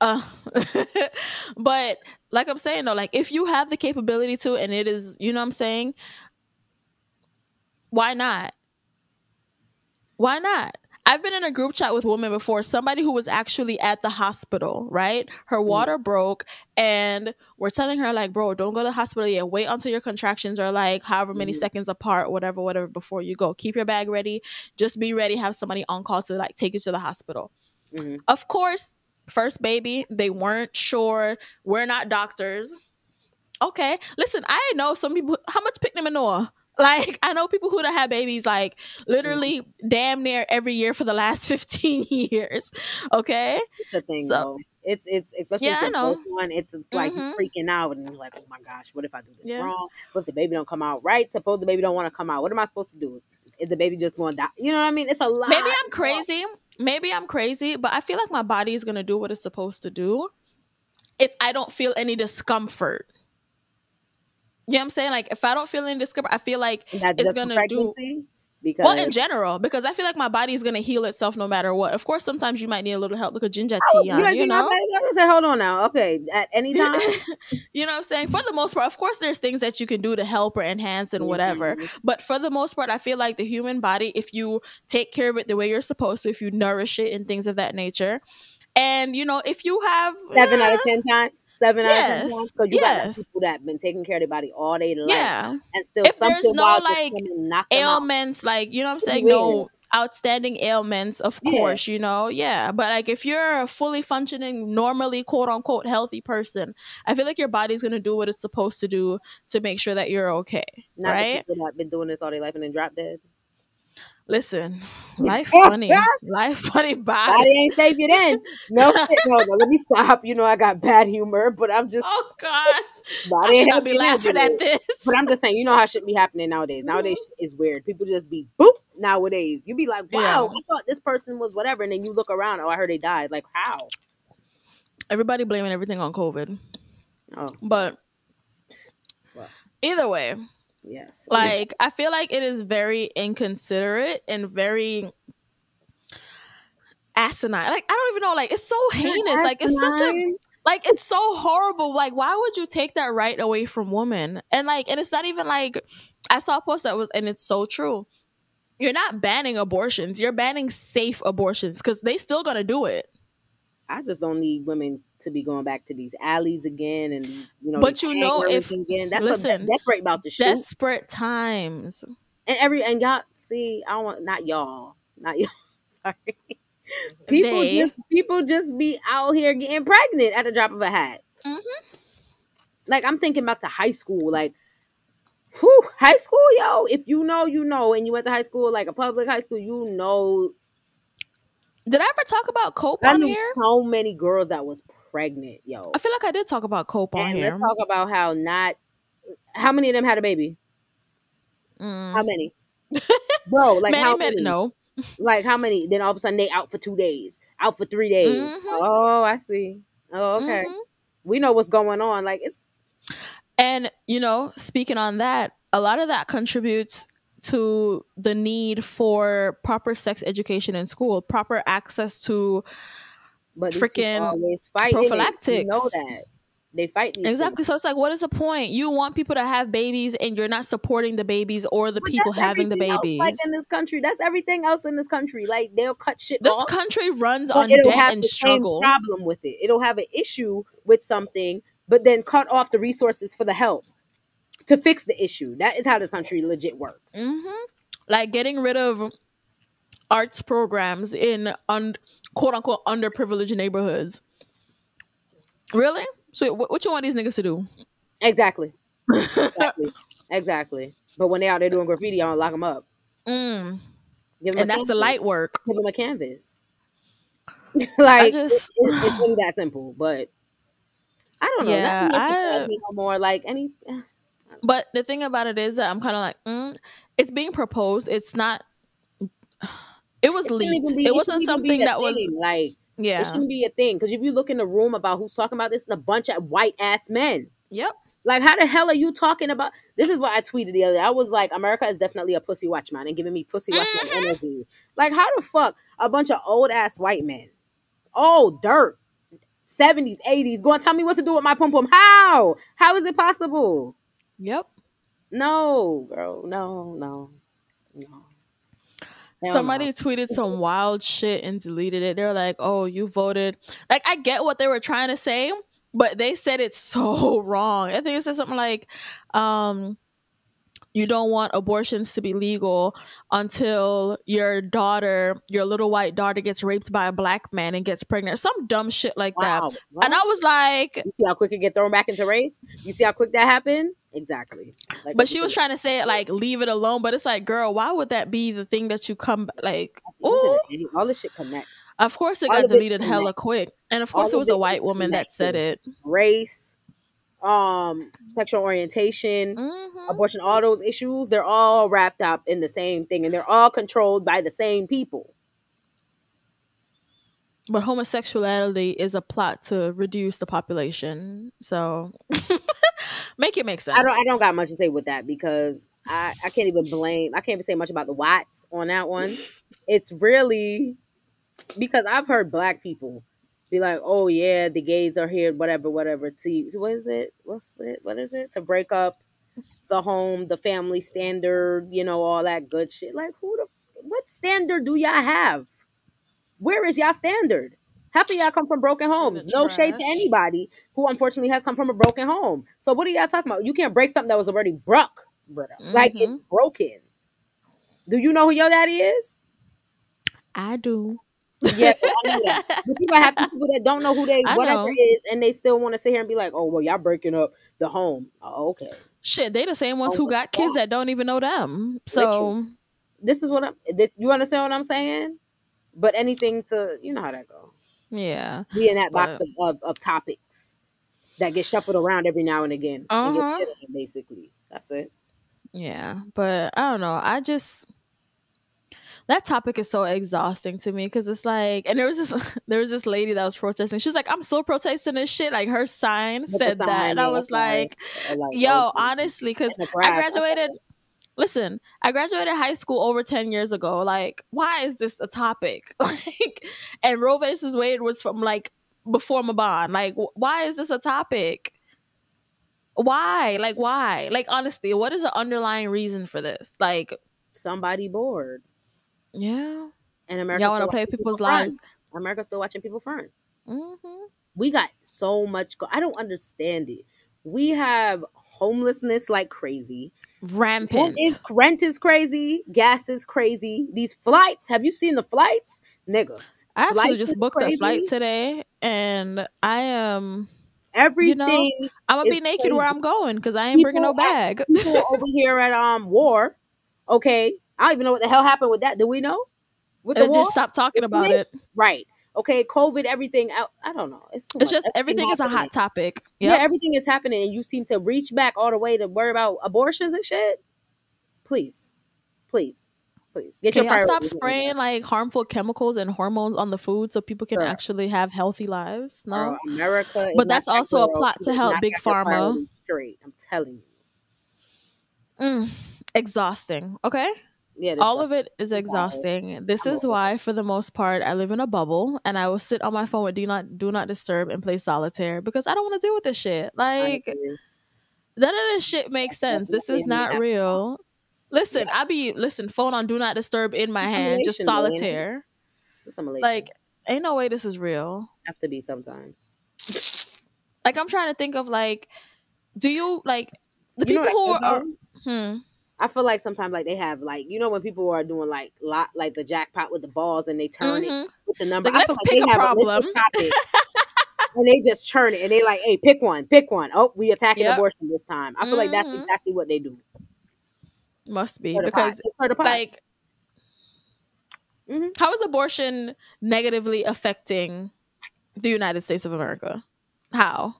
Uh, *laughs* but like I'm saying though, like if you have the capability to, and it is, you know what I'm saying, why not? Why not? I've been in a group chat with women before, somebody who was actually at the hospital, right? Her water broke, and we're telling her, like, bro, don't go to the hospital yet. Wait until your contractions are like however many Mhm. seconds apart, whatever, whatever, before you go. Keep your bag ready. Just be ready. Have somebody on call to like take you to the hospital. Mhm. Of course, first baby, they weren't sure. We're not doctors. Okay. Listen, I know some people how much in Noah. Like I know people who don't have babies like literally damn near every year for the last *laughs* 15 years. Okay? It's a thing, So- though. It's it's especially Yeah, if I it's know. the first one. It's like Mhm. you freaking out and you're like, oh my gosh, what if I do this Yeah. wrong? What if the baby don't come out right? Suppose the baby don't want to come out. What am I supposed to do? Is the baby just going to die? You know what I mean? It's a lot. Maybe I'm crazy. Maybe I'm crazy, but I feel like my body is going to do what it's supposed to do if I don't feel any discomfort. You know what I'm saying? Like if I don't feel any discomfort, I feel like it's gonna do- because Well, in general, because I feel like my body is gonna heal itself no matter what. Of course, sometimes you might need a little help, like a ginger Oh, tea you on, you I'm know. I hold on now. Okay, at any *laughs* time. you know what I'm saying? For the most part, of course, there's things that you can do to help or enhance and whatever. Mhm. But for the most part, I feel like the human body, if you take care of it the way you're supposed to, if you nourish it and things of that nature, and you know, if you have Seven out eh, of ten times. Seven out of ten times. Because you got people that have been taking care of their body all day life, yeah, and still If something there's no, like, come and knock them out. ailments like you know what i'm saying no outstanding ailments of Yeah. course you know yeah but like if you're a fully functioning normally quote unquote healthy person i feel like your body's gonna do what it's supposed to do to make sure that you're okay Not right people that been doing this all their life and then drop dead. Listen *laughs* life funny life funny *laughs* body Body ain't save you then. No *laughs* shit. No, no. Let me stop. You know I got bad humor, but I'm just oh gosh body i should not be laughing at this But I'm just saying, you know how shit be happening nowadays. Nowadays shit is weird. People just be boop nowadays. You be like, wow, Yeah. I thought this person was whatever, and then you look around, oh, I heard they died. Like how? everybody blaming everything on covid Oh, but Well. either way yes. like i feel like it is very inconsiderate and very asinine. Like i don't even know like it's so heinous. Like it's such a like it's so horrible. Like why would you take that right away from women? And like and it's not even like i saw a post that was and it's so true. You're not banning abortions. You're banning safe abortions because they still gonna do it I just don't need women to be going back to these alleys again, and you know. But you know, if- again. That's listen, that's right about the shoot. desperate times and every and y'all see, I don't want not y'all, not y'all. *laughs* Sorry, people They. just people just be out here getting pregnant at the drop of a hat. Mhm. Like I'm thinking back to high school, like. Whew, high school, yo. If you know, you know, and you went to high school, like a public high school, you know. Did i ever talk about cope I on knew here so many girls that was pregnant, yo. i feel like i did talk about cope on and here let's talk about how not. How many of them had a baby? Mm. How many? *laughs* Bro, like many, how many, many? no Like how many? Then all of a sudden they out for two days, out for three days. Mhm. Oh, I see. Oh, okay. Mhm. We know what's going on. Like it's And, you know, speaking on that, a lot of that contributes to the need for proper sex education in school, proper access to but Freaking always fight You know prophylactics. that they fight exactly. So it's like, what is the point? You want people to have babies, and you're not supporting the babies or the But people having the babies. like in this country, that's everything else in this country. Like they'll cut shit this off. country runs on debt have and struggle. problem with it. It'll have an issue with something, but then cut off the resources for the help to fix the issue. That is how this country legit works. hmm Like getting rid of arts programs in un, quote unquote underprivileged neighborhoods. Really? So what, what you want these niggas to do? Exactly. *laughs* Exactly. exactly. But when they out there doing graffiti, I don't lock them up. Mm. Give 'em And that's the light work. Give them a canvas. *laughs* like just- it- it's, it's really that simple. But I don't know. Yeah, Nothing makes me I- no more. Like any. But the thing about it is that I'm kind of like, mm, it's being proposed. It's not. *sighs* It was it leaked. be- it wasn't something that was. like. Yeah. It shouldn't be a thing because if you look in the room about who's talking about this, it's a bunch of white ass men. Yep. Like, how the hell are you talking about? This is what I tweeted the other day. I was like, America is definitely a pussy watch man and giving me pussy watch man Mhm. energy. Like, how the fuck a bunch of old ass white men, oh dirt, seventies, eighties, going to tell me what to do with my pom pom? How? How is it possible? Yep. No, girl, no, no, no. Hell Somebody no. tweeted some wild shit and deleted it. They're like, "Oh, you voted." Like, I get what they were trying to say, but they said it so *laughs* wrong. I think it said something like, um, "You don't want abortions to be legal until your daughter, your little white daughter, gets raped by a black man and gets pregnant." Some dumb shit like Wow. that. And I was like, You see how quick it get thrown back into race? You see how quick that happened? Exactly. Like, but she was trying to say it like, "Leave it alone." But it's like, girl, why would that be the thing that you come like? Ooh. all this shit connects. Of course, it All got it deleted hella quick, and of All course, it was a white woman that said it. Race, um, sexual orientation, Mhm. abortion, all those issues, they're all wrapped up in the same thing and they're all controlled by the same people. But homosexuality is a plot to reduce the population, so *laughs* make it make sense. I don't I don't got much to say with that because I, I can't even blame I can't even say much about the Watts on that one. It's really because I've heard black people be like, Oh yeah, the gays are here, whatever, whatever. To what is it? What's it? What is it? To break up the home, the family standard, you know, all that good shit. Like who the what standard do y'all have? Where is y'all standard? Half of y'all come from broken homes. the No shade to anybody who unfortunately has come from a broken home. So what are y'all talking about? You can't break something that was already broke, brother. Like it's mm-hmm. broken. Do you know who your daddy is? I do. Yeah, *laughs* I. But you might have *laughs* people that don't know who they I whatever know. is, and they still want to sit here and be like, "Oh, well, y'all breaking up the home." Oh, okay. Shit, they the same ones Oh, who got kids that don't even know them. So This is what I'm. This, you understand what I'm saying? But anything to you know how that go. yeah, Be in that box of, of, of topics that get shuffled around every now and again and get Uh-huh. shit on, basically. That's it. yeah. But I don't know. I just that topic is so exhausting to me because it's like, and there was this *laughs* there was this lady that was protesting. She was like, "I'm still protesting this shit." Like her sign said that, and I was that's like, like, "Yo, honestly," because I graduated. Listen, I graduated high school over 10 years ago. Like, why is this a topic? *laughs* Like, and Roe versus Wade was from like before Mabon. Like, why is this a topic? Why? Like, why? Like, honestly, what is the underlying reason for this? Like, Somebody bored. Yeah. And America Y'all want to play people's lives? America's still watching people front. Mm-hmm. We got so much. Go- I don't understand it. We have homelessness like crazy. Rent Rampant. is rent is crazy. Gas is crazy. These flights. Have you seen the flights, nigga? I actually flight just booked a flight today, and I am. Everything. I'm gonna be naked where. I'm going because I ain't bringing no bag. people over here at um war. Okay, I don't even know what the hell happened with that. Do we know? With And just stop talking about it. right? Okay, COVID, everything out. I don't know. It's It's just everything is a hot topic. Yeah, everything is happening, and you seem to reach back all the way to worry about abortions and shit. Please, please, please get Can your y'all stop spraying like harmful chemicals and hormones on the food so people can actually have healthy lives? No. Girl, America, But that's also a plot to help Big Pharma. Straight, I'm telling you. Mm, exhausting. Okay. Yeah, All of it is exhausting. This is why, for the most part, I live in a bubble and I will sit on my phone with do not do not disturb and play solitaire because I don't want to deal with this shit. Like none of this shit makes sense. This is not real. Listen, I be listen, phone on do not disturb in my hand, just solitaire. Like, ain't no way this is real. have to be sometimes. Like I'm trying to think of like, do you like the You people who are hmm. I feel like sometimes like they have like you know when people are doing like lot like the jackpot with the balls and they turn Mhm. it with the number. like, I feel like they a have a list problem. of topics *laughs* and they just churn it and they like, hey, pick one, pick one. Oh, we attacking Yep. abortion this time. I feel like that's Mhm. exactly what they do. Must be Stir the pot. because Just stir the pot. like Mhm. how is abortion negatively affecting the United States of America? How?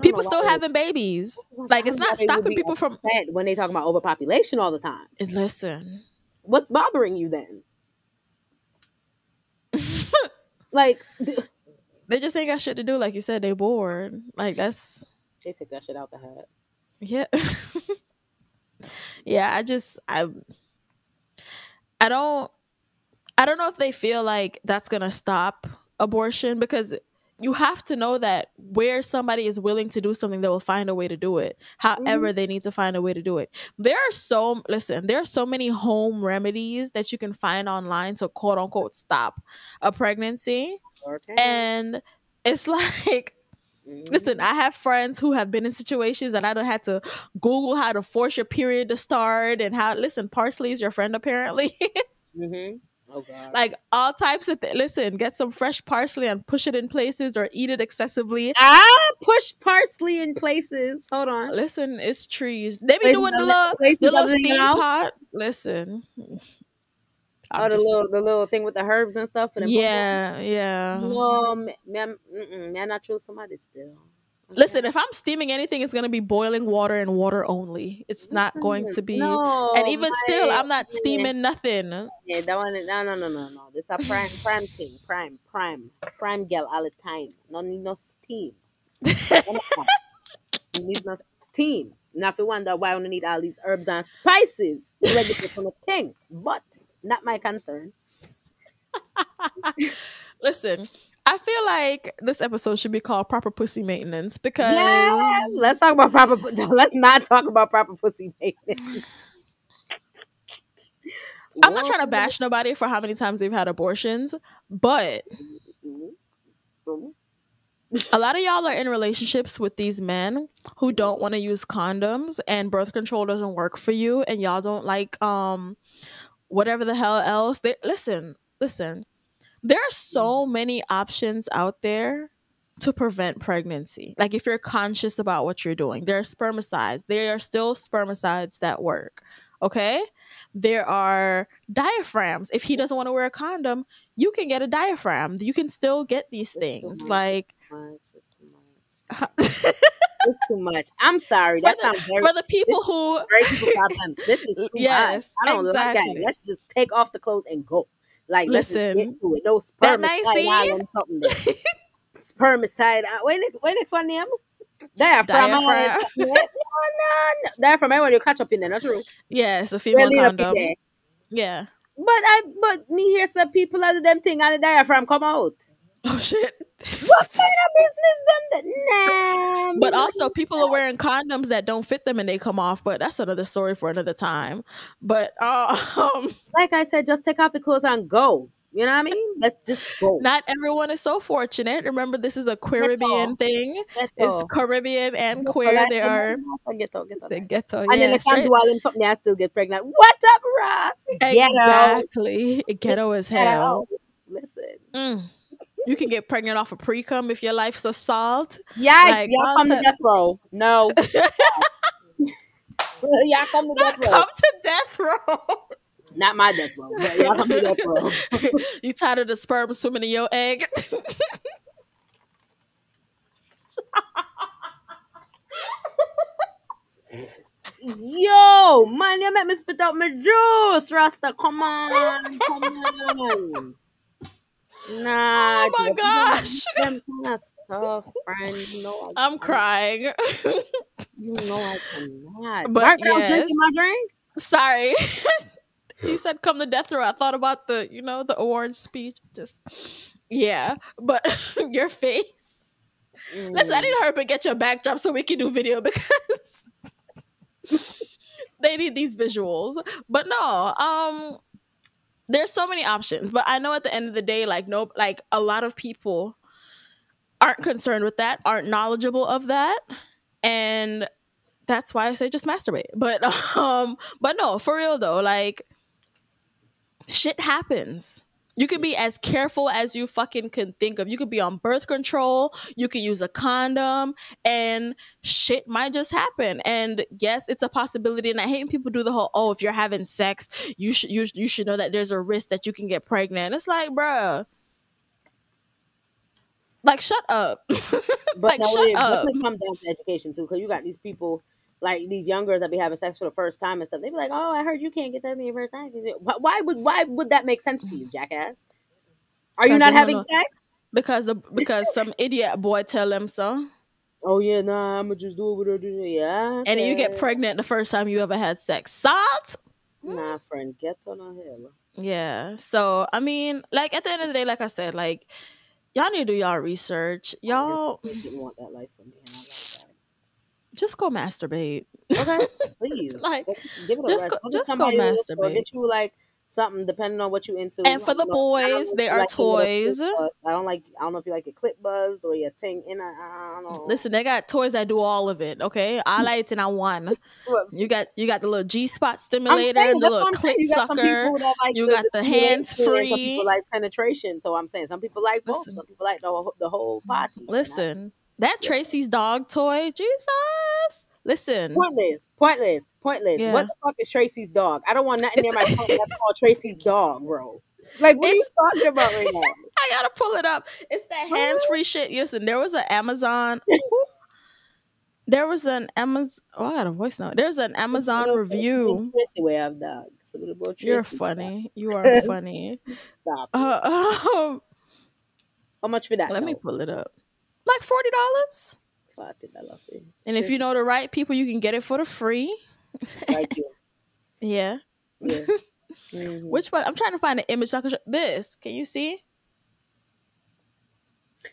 People still having babies. *laughs* Like it's not stopping people from when they talk about overpopulation all the time. And listen. What's bothering you then? *laughs* Like d- *laughs* they just ain't got shit to do, like you said, they bored. Like that's they took that shit out the hat. yeah. yeah, I just I I don't I don't know if they feel like that's gonna stop abortion because you have to know that where somebody is willing to do something, they will find a way to do it. However, they need to find a way to do it. There are so listen, there are so many home remedies that you can find online to quote unquote stop a pregnancy. Okay. And it's *laughs* like Mhm. Listen, I have friends who have been in situations and I don't have to Google how to force your period to start and how listen, parsley is your friend apparently. *laughs* Mhm. Oh god. like all types of th- listen, get some fresh parsley and push it in places or eat it excessively. Ah, push parsley in places. Hold on. Listen, it's trees. They be Places doing the other- little, the little steam your pot. Listen. I'm Oh, the just- little the little thing with the herbs and stuff. And yeah, yeah. No, man, me, I'm- I'm not true somebody still. Listen, if I'm steaming anything, it's gonna be boiling water and water only. It's not mm-hmm. going to be. No, and even still, I'm not steaming nothing. Yeah, that one. No, no, no, no, no. This a prime, prime thing. Prime, prime, prime girl all the time. No need no steam. *laughs* you need no steam. Now, if you wonder why I need all these herbs and spices, ready from a king, but not my concern. *laughs* Listen, I feel like this episode should be called proper pussy maintenance because Yes, let's talk about proper. *laughs* Let's not talk about proper pussy maintenance. I'm not trying to bash nobody for how many times they've had abortions, but a lot of y'all are in relationships with these men who don't want to use condoms and birth control doesn't work for you and y'all don't like um whatever the hell else. They listen, listen. There are so mm. many options out there to prevent pregnancy. Like if you're conscious about what you're doing. There are spermicides. There are still spermicides that work. Okay? There are diaphragms. If he doesn't want to wear a condom, you can get a diaphragm. You can still get these things. Like it's too much. for It's *laughs* too much. I'm sorry. That the- sounds very for the people who very people problems. This is *laughs* too Yes, much. I don't like that. Let's just take off the clothes and go. Like Listen, get to it. No spermicide something there. *laughs* Spermicide. uh, next- wait, next one name. Diaphragm. Diaphragm. No, no, no. Diaphragm. I want you catch up in there. Not true. yes, a female Well, lean up in condom. Yeah. But I, but me hear some people out of them thing and the diaphragm come out. Oh shit. What kind of business them? That nah. But also, people are wearing condoms that don't fit them and they come off. But that's another story for another time. But um, *laughs* like I said, just take off the clothes and go. You know what I mean? Let's just go. not everyone is so fortunate. Remember, this is a Caribbean thing. That's It's. Caribbean and That's queer. They are all. Get out, get out. the ghetto. And then they can't do all them something and still get pregnant. What up, Ross? Exactly. Ghetto as Ghetto. hell. Listen. Mm. You can get pregnant off a pre cum if your life's assault. Yikes, Like, y'all come to death row. No. *laughs* *laughs* y'all come to death row. Come to death row. Not my death row. Y'all come to death row. *laughs* you tired of the sperm swimming in your egg? Yo, my name make me spit out my juice, Rasta. Come on, come on. Nah, Oh my just- gosh. *laughs* Them kind of stuff, friend. You know, I I'm crying. *laughs* You know I cannot. But now, yes. drinking my drink. Sorry. *laughs* you said come to death row. I thought about the, you know, the award speech. Just yeah. But your face. Let's I Mm. need to hurry up and get your backdrop so we can do video because they need these visuals. But no, um there's so many options. But I know at the end of the day, like no like a lot of people aren't concerned with that, aren't knowledgeable of that. And that's why I say just masturbate. *laughs* But um, but no, for real though, like shit happens. You could be as careful as you fucking can think of. You could be on birth control. You could use a condom, and shit might just happen. And yes, it's a possibility. And I hate when people do the whole, "Oh, if you're having sex, you should you, you should know that there's a risk that you can get pregnant." It's like, bruh, like shut up. *laughs* But like no, shut it up. down to education too, because you got these people like these young girls that be having sex for the first time and stuff. They be like, "Oh, I heard you can't get that in your first time." Why would why would that make sense to you, jackass? Are you not having sex? because of, because some *laughs* idiot boy tell them so, Oh yeah, nah, I'm gonna just do it with her. Yeah, and you get pregnant the first time you ever had sex. Salt. Nah, friend, get on a hill. Yeah. So I mean, like at the end of the day, like I said, like y'all need to do y'all research. Y'all didn't want that life for me. Just go masturbate. I like that. Okay, *laughs* please, Like, give it a just rest. go- just go masturbate. Get you like something depending on what you into. And for the know, boys, they are like toys. I don't like. I don't know if you like your clip buzzed or your thing. In a, I don't know. Listen, they got toys that do all of it. Okay, I mm. like it, and I. What- You got you got the little G spot stimulator, saying, the little what I'm saying. clit You got sucker. that like you the, got the stimulation, and hands-free. Some people like penetration. So I'm saying some people like both. Listen. Some people like the whole, the whole I- Listen, that Tracy's dog toy, Jesus. Listen, Pointless, pointless, pointless. Yeah. What the fuck is Tracy's dog? I don't want nothing near my *laughs* phone that's called Tracy's dog, bro. Like, what are you talking about right now? *laughs* I gotta pull it up. It's that hands free shit. Listen, there was an Amazon. *laughs* there was an Amazon. Oh, I got a voice note. There's an Amazon review. Tracy way of dog. It's a little bit You're funny. You are funny. Stop. Uh, um, How much for that? let me pull it up. Like forty dollars. Fuck it, I love it. And if you know the right people, you can get it for the free. *laughs* Like you. Yeah. Yeah. *laughs* Mhm. Which one? I'm trying to find an image. So I can show, this. Can you see?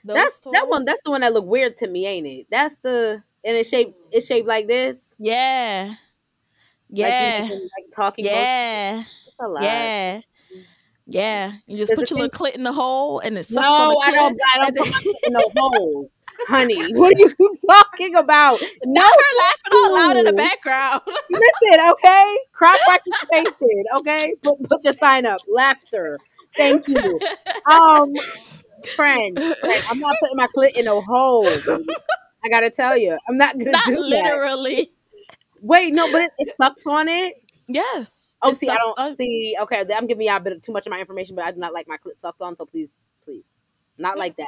Those That's that one. That's the one that look weird to me, ain't it? That's the and it's shaped. It's shaped like this. yeah. Yeah. can, like talking. Yeah. That's a. Yeah. Yeah. You just There's put your little clit in the hole and it No, sucks on the I don't. I don't *laughs* put my in no hole, honey. *laughs* What are you talking about? No, Not her laughing out loud in the background. *laughs* listen, okay. Your face. Okay, put put your sign up. Laughter. Thank you. Um, friend, friend, I'm not putting my clit in a hole. baby. I gotta tell you, I'm not gonna Not do that. literally. Wait, no, but it, it sucks on it. Yes. Oh, see, I don't on- see. Okay, I'm giving y'all a bit of too much of my information, but I do not like my clit sucked on. So please, please, not like that.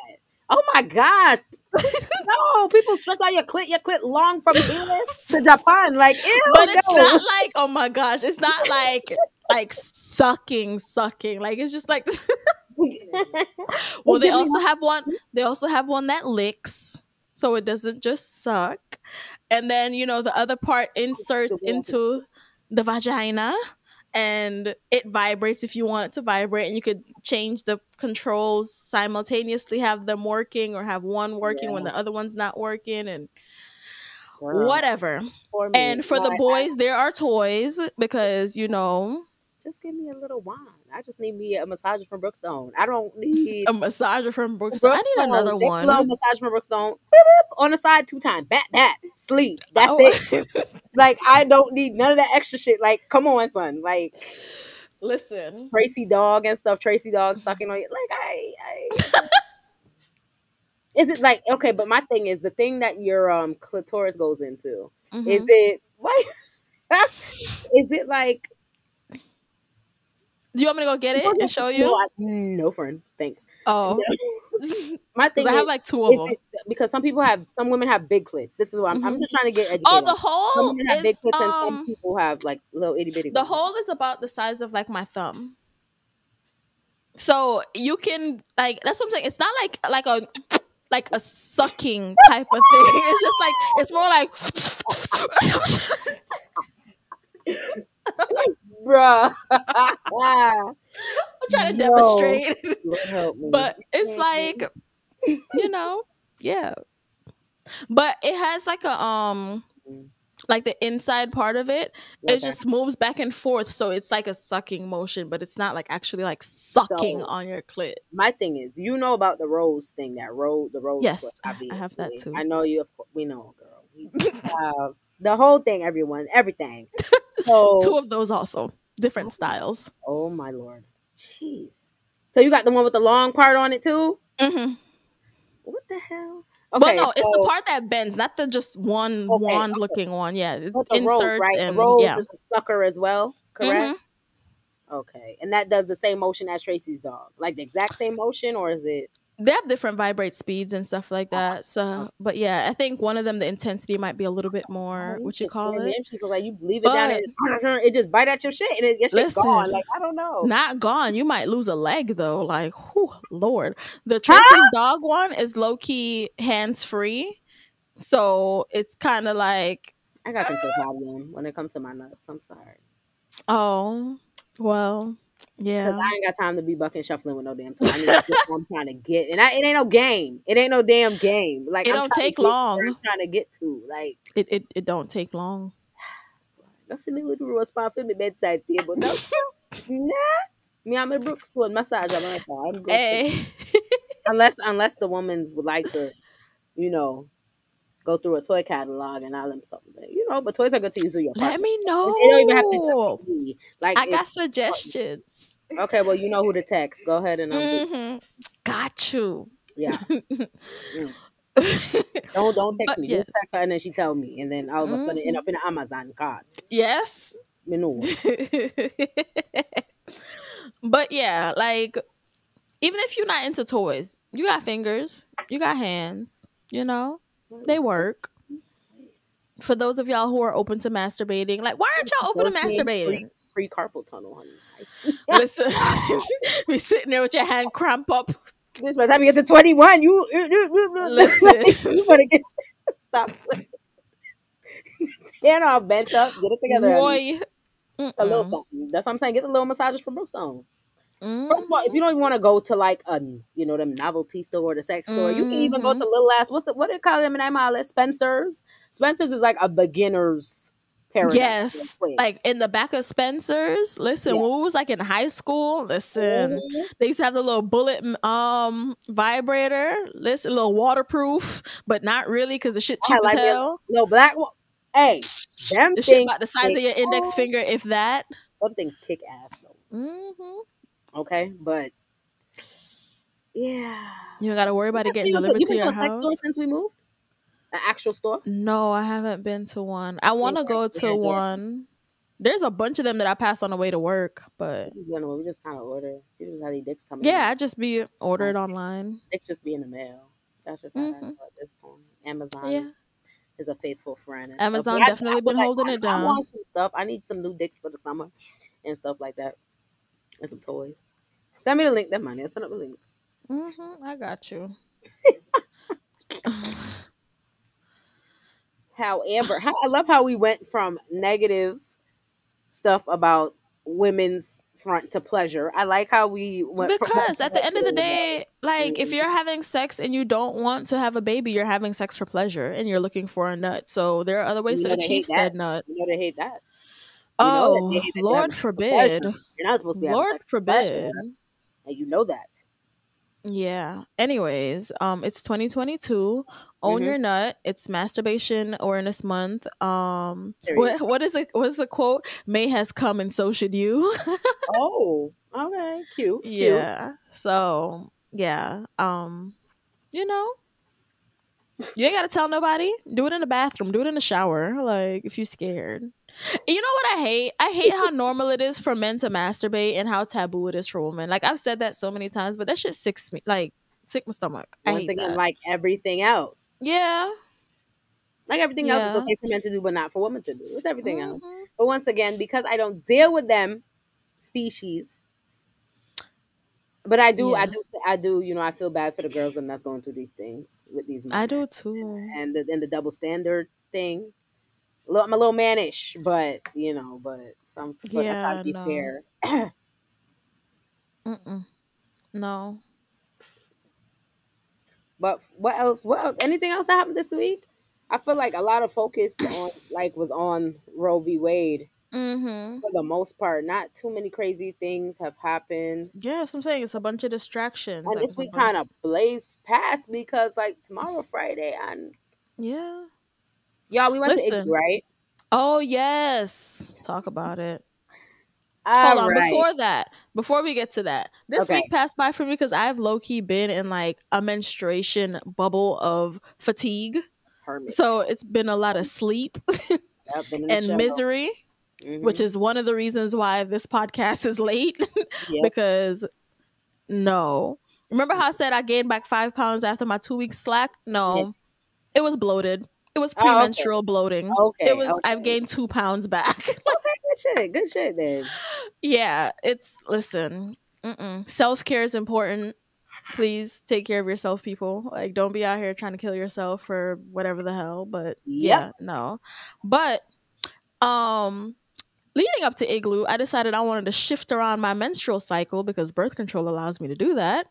Oh my gosh, no! People stretch out your clit, your clit long from here to Japan. Like, ew, *laughs* But it's no. not like, oh my gosh, it's not like like sucking, sucking. Like it's just like *laughs* well, they also have one. They also have one that licks, so it doesn't just suck. And then you know the other part inserts into the vagina, and it vibrates if you want it to vibrate. And you could change the controls simultaneously, have them working, or have one working when the other one's not working, and whatever. for me. And for the boys, there are toys because you know just give me a little wine. I just need me a massager from Brookstone. I don't *laughs* need a massager from Brookstone. I need another Just a one. little massage from Brookstone. *laughs* On the side two times. Bat, bat, sleep. That's Oh. it. *laughs* Like I don't need none of that extra shit. Like, come on, son. Like Listen, Tracy dog and stuff. Tracy dog sucking on you. Like I, I. is it like okay? But my thing is the thing that your um clitoris goes into. Mhm. Is it what? is it like? Do you want me to go get it and show No, you? I- no, friend. Thanks. Oh, *laughs* My thing I have is, like two of them. because some people have some women have big clits. This is what I'm, I'm Mhm. just trying to get educated. Oh, the hole women have big is clits and some um people have like little itty bitty. the hole is about the size of like my thumb. So you can like that's what I'm saying. It's not like like a like a sucking type of thing. *laughs* It's just like it's more like *laughs* bruh. I'm trying to No. demonstrate. Lord help me. but it's like you know yeah but it has like a um Mm. like the inside part of it it just moves back and forth so it's like a sucking motion but it's not like actually like sucking So- on your clit my thing is, you know about the rose thing, that rose, the rose. Yes, I- I have that too. I know you. Of course, we know, girl. We have The whole thing, everyone, everything. *laughs* So Two of those also different styles. Oh my lord. Jeez. So you got the one with the long part on it too? Mm-hmm. What the hell? well, no, it's the part that bends, not the just one Okay, wand okay. looking one. Yeah, it but the rose, inserts right? and the rose yeah. is a sucker as well, correct? Mhm. Okay. And that does the same motion as Tracy's dog. Like the exact same motion, or is it They have different vibrate speeds and stuff like that. Oh, so, oh. but yeah, I think one of them the intensity might be a little bit more. Oh, what you call it? She's like you leave it down there, But- *laughs* it just bite at your shit and it, shit gone. Like I don't know. Not gone. You might lose a leg though. Like, whew, Lord. The *laughs* ah! Tracy's dog one is low key hands free. So it's kind of like, I got uh control problem when it comes to my nuts. I'm sorry. oh, well, Because. I ain't got time to be bucking shuffling with no damn toy. I need to get what I'm trying to get. And I, it ain't no game. It ain't no damn game. Like It I'm don't take long. I'm trying to get to. Like It, it it don't take long. *sighs* that's the little spot for me bedside table. *laughs* No, nah. Me, I'm in Brookstone massage. I'm like, oh, I'm good. Hey. *laughs* Unless unless the woman's would like to, you know, go through a toy catalog and I'll them something. You know, but toys are good to use with your Let me know. They don't even have to just be me. Like I got suggestions. okay, well you know who to text. Go ahead and um, do- hmm Got you. yeah. *laughs* Don't don't text But me. yes. Just text her and then she tell me, and then all of a sudden Mhm. end up in an Amazon cart. yes. You know. *laughs* but yeah, like even if you're not into toys, you got fingers, you got hands, you know, they work. For those of y'all who are open to masturbating, like why aren't y'all open to masturbating? Free carpal tunnel, honey. *laughs* *laughs* Listen, *laughs* be sitting there with your hand cramp up. Bitch, by the time you get to twenty one, you, you, you, you Listen. you better get stop. All bent up, get it together. Boy. A little something. That's what I'm saying. Get the little massages from Brookstone. Mm. First of all, if you don't even want to go to like a you know them novelty store or the sex store, you can even go to little ass what's the what do they call them in MLS? Spencer's. Spencer's is like a beginner's paradise. Yes, like in the back of Spencer's. Listen, Yeah. when we was like in high school, listen, Mhm. they used to have the little bullet um vibrator. Listen, a little waterproof, but not really because the shit cheap as like it. hell. No black. one- Hey, them The shit about the size of your index Oh. finger, if that. Some things kick ass though. hmm Okay, but yeah. You don't got to worry about it getting you delivered you to your a house. store since we moved? An actual store? No, I haven't been to one. I want to go to one. There's a bunch of them that I pass on the way to work, but You know, we just kind of order. You just have these dicks coming. yeah. I just be ordered online. It's just be in the mail. That's just how I Mhm. know at this point. Amazon Yeah. is, is a faithful friend. and stuff. Amazon I- definitely I been holding I, it I down. want some stuff. I need some new dicks for the summer and stuff like that, and some toys. Send me the link. That money. Send up the link. hmm I got you. *laughs* However, how, I love how we went from negative stuff about women's front to pleasure. I like how we went because at the end of the day, like if Mhm. you're having sex and you don't want to have a baby, you're having sex for pleasure and you're looking for a nut. So there are other ways You to know achieve said nut. you know they hate that. You know that Oh, Lord having sex for forbid. You're not supposed to be Lord sex for pleasure, forbid. and you know that. Yeah. Anyways, um, it's 2022. Own Mhm. your nut. It's masturbation awareness month. Um, what what is it? What's the quote? May has come and so should you. Oh, okay, cute. cute. yeah. So yeah. Um, you know, you ain't gotta tell nobody. Do it in the bathroom. Do it in the shower. Like if you're scared. You know what I hate? I hate how *laughs* normal it is for men to masturbate and how taboo it is for women. Like I've said that so many times, but that shit sicks me. Like sick my stomach. I Once hate again, that. like everything else, yeah. like everything else, it's Yeah. okay for men to do, but not for women to do. It's everything else. Mhm. But once again, because I don't deal with them species, but I do, I do, I do. You know, I feel bad for the girls and that's going through these things with these men. I do too. and the, and the double standard thing. I'm a little mannish, but you know, but some but I Yeah, to be no. fair. *clears throat* Mm-mm. No. But what else? What else? anything else that happened this week? I feel like a lot of focus on like was on Roe v. Wade Mm-hmm. for the most part. Not too many crazy things have happened. Yes, I'm saying it's a bunch of distractions. And this week kind of blazed past because like tomorrow Friday and Yeah. Y'all we went to Listen. Iggy, right? Oh yes, talk about it. All Hold on, right. before that, before we get to that, this Okay. week passed by for me because I've low key been in like a menstruation bubble of fatigue. Hermit. So it's been a lot of sleep Yep, been in the *laughs* and show. misery, Mhm. which is one of the reasons why this podcast is late. *laughs* Yep. because no. Remember how I said I gained back five pounds after my two weeks slack? No. Yeah. It was bloated. It was Oh, okay. premenstrual bloating. Okay, It was I've gained two pounds back. *laughs* Okay, good shit. Good shit then. yeah, it's listen. Self care is important. Please take care of yourself, people. Like, don't be out here trying to kill yourself for whatever the hell. But yeah, no. But um, leading up to igloo, I decided I wanted to shift around my menstrual cycle because birth control allows me to do that.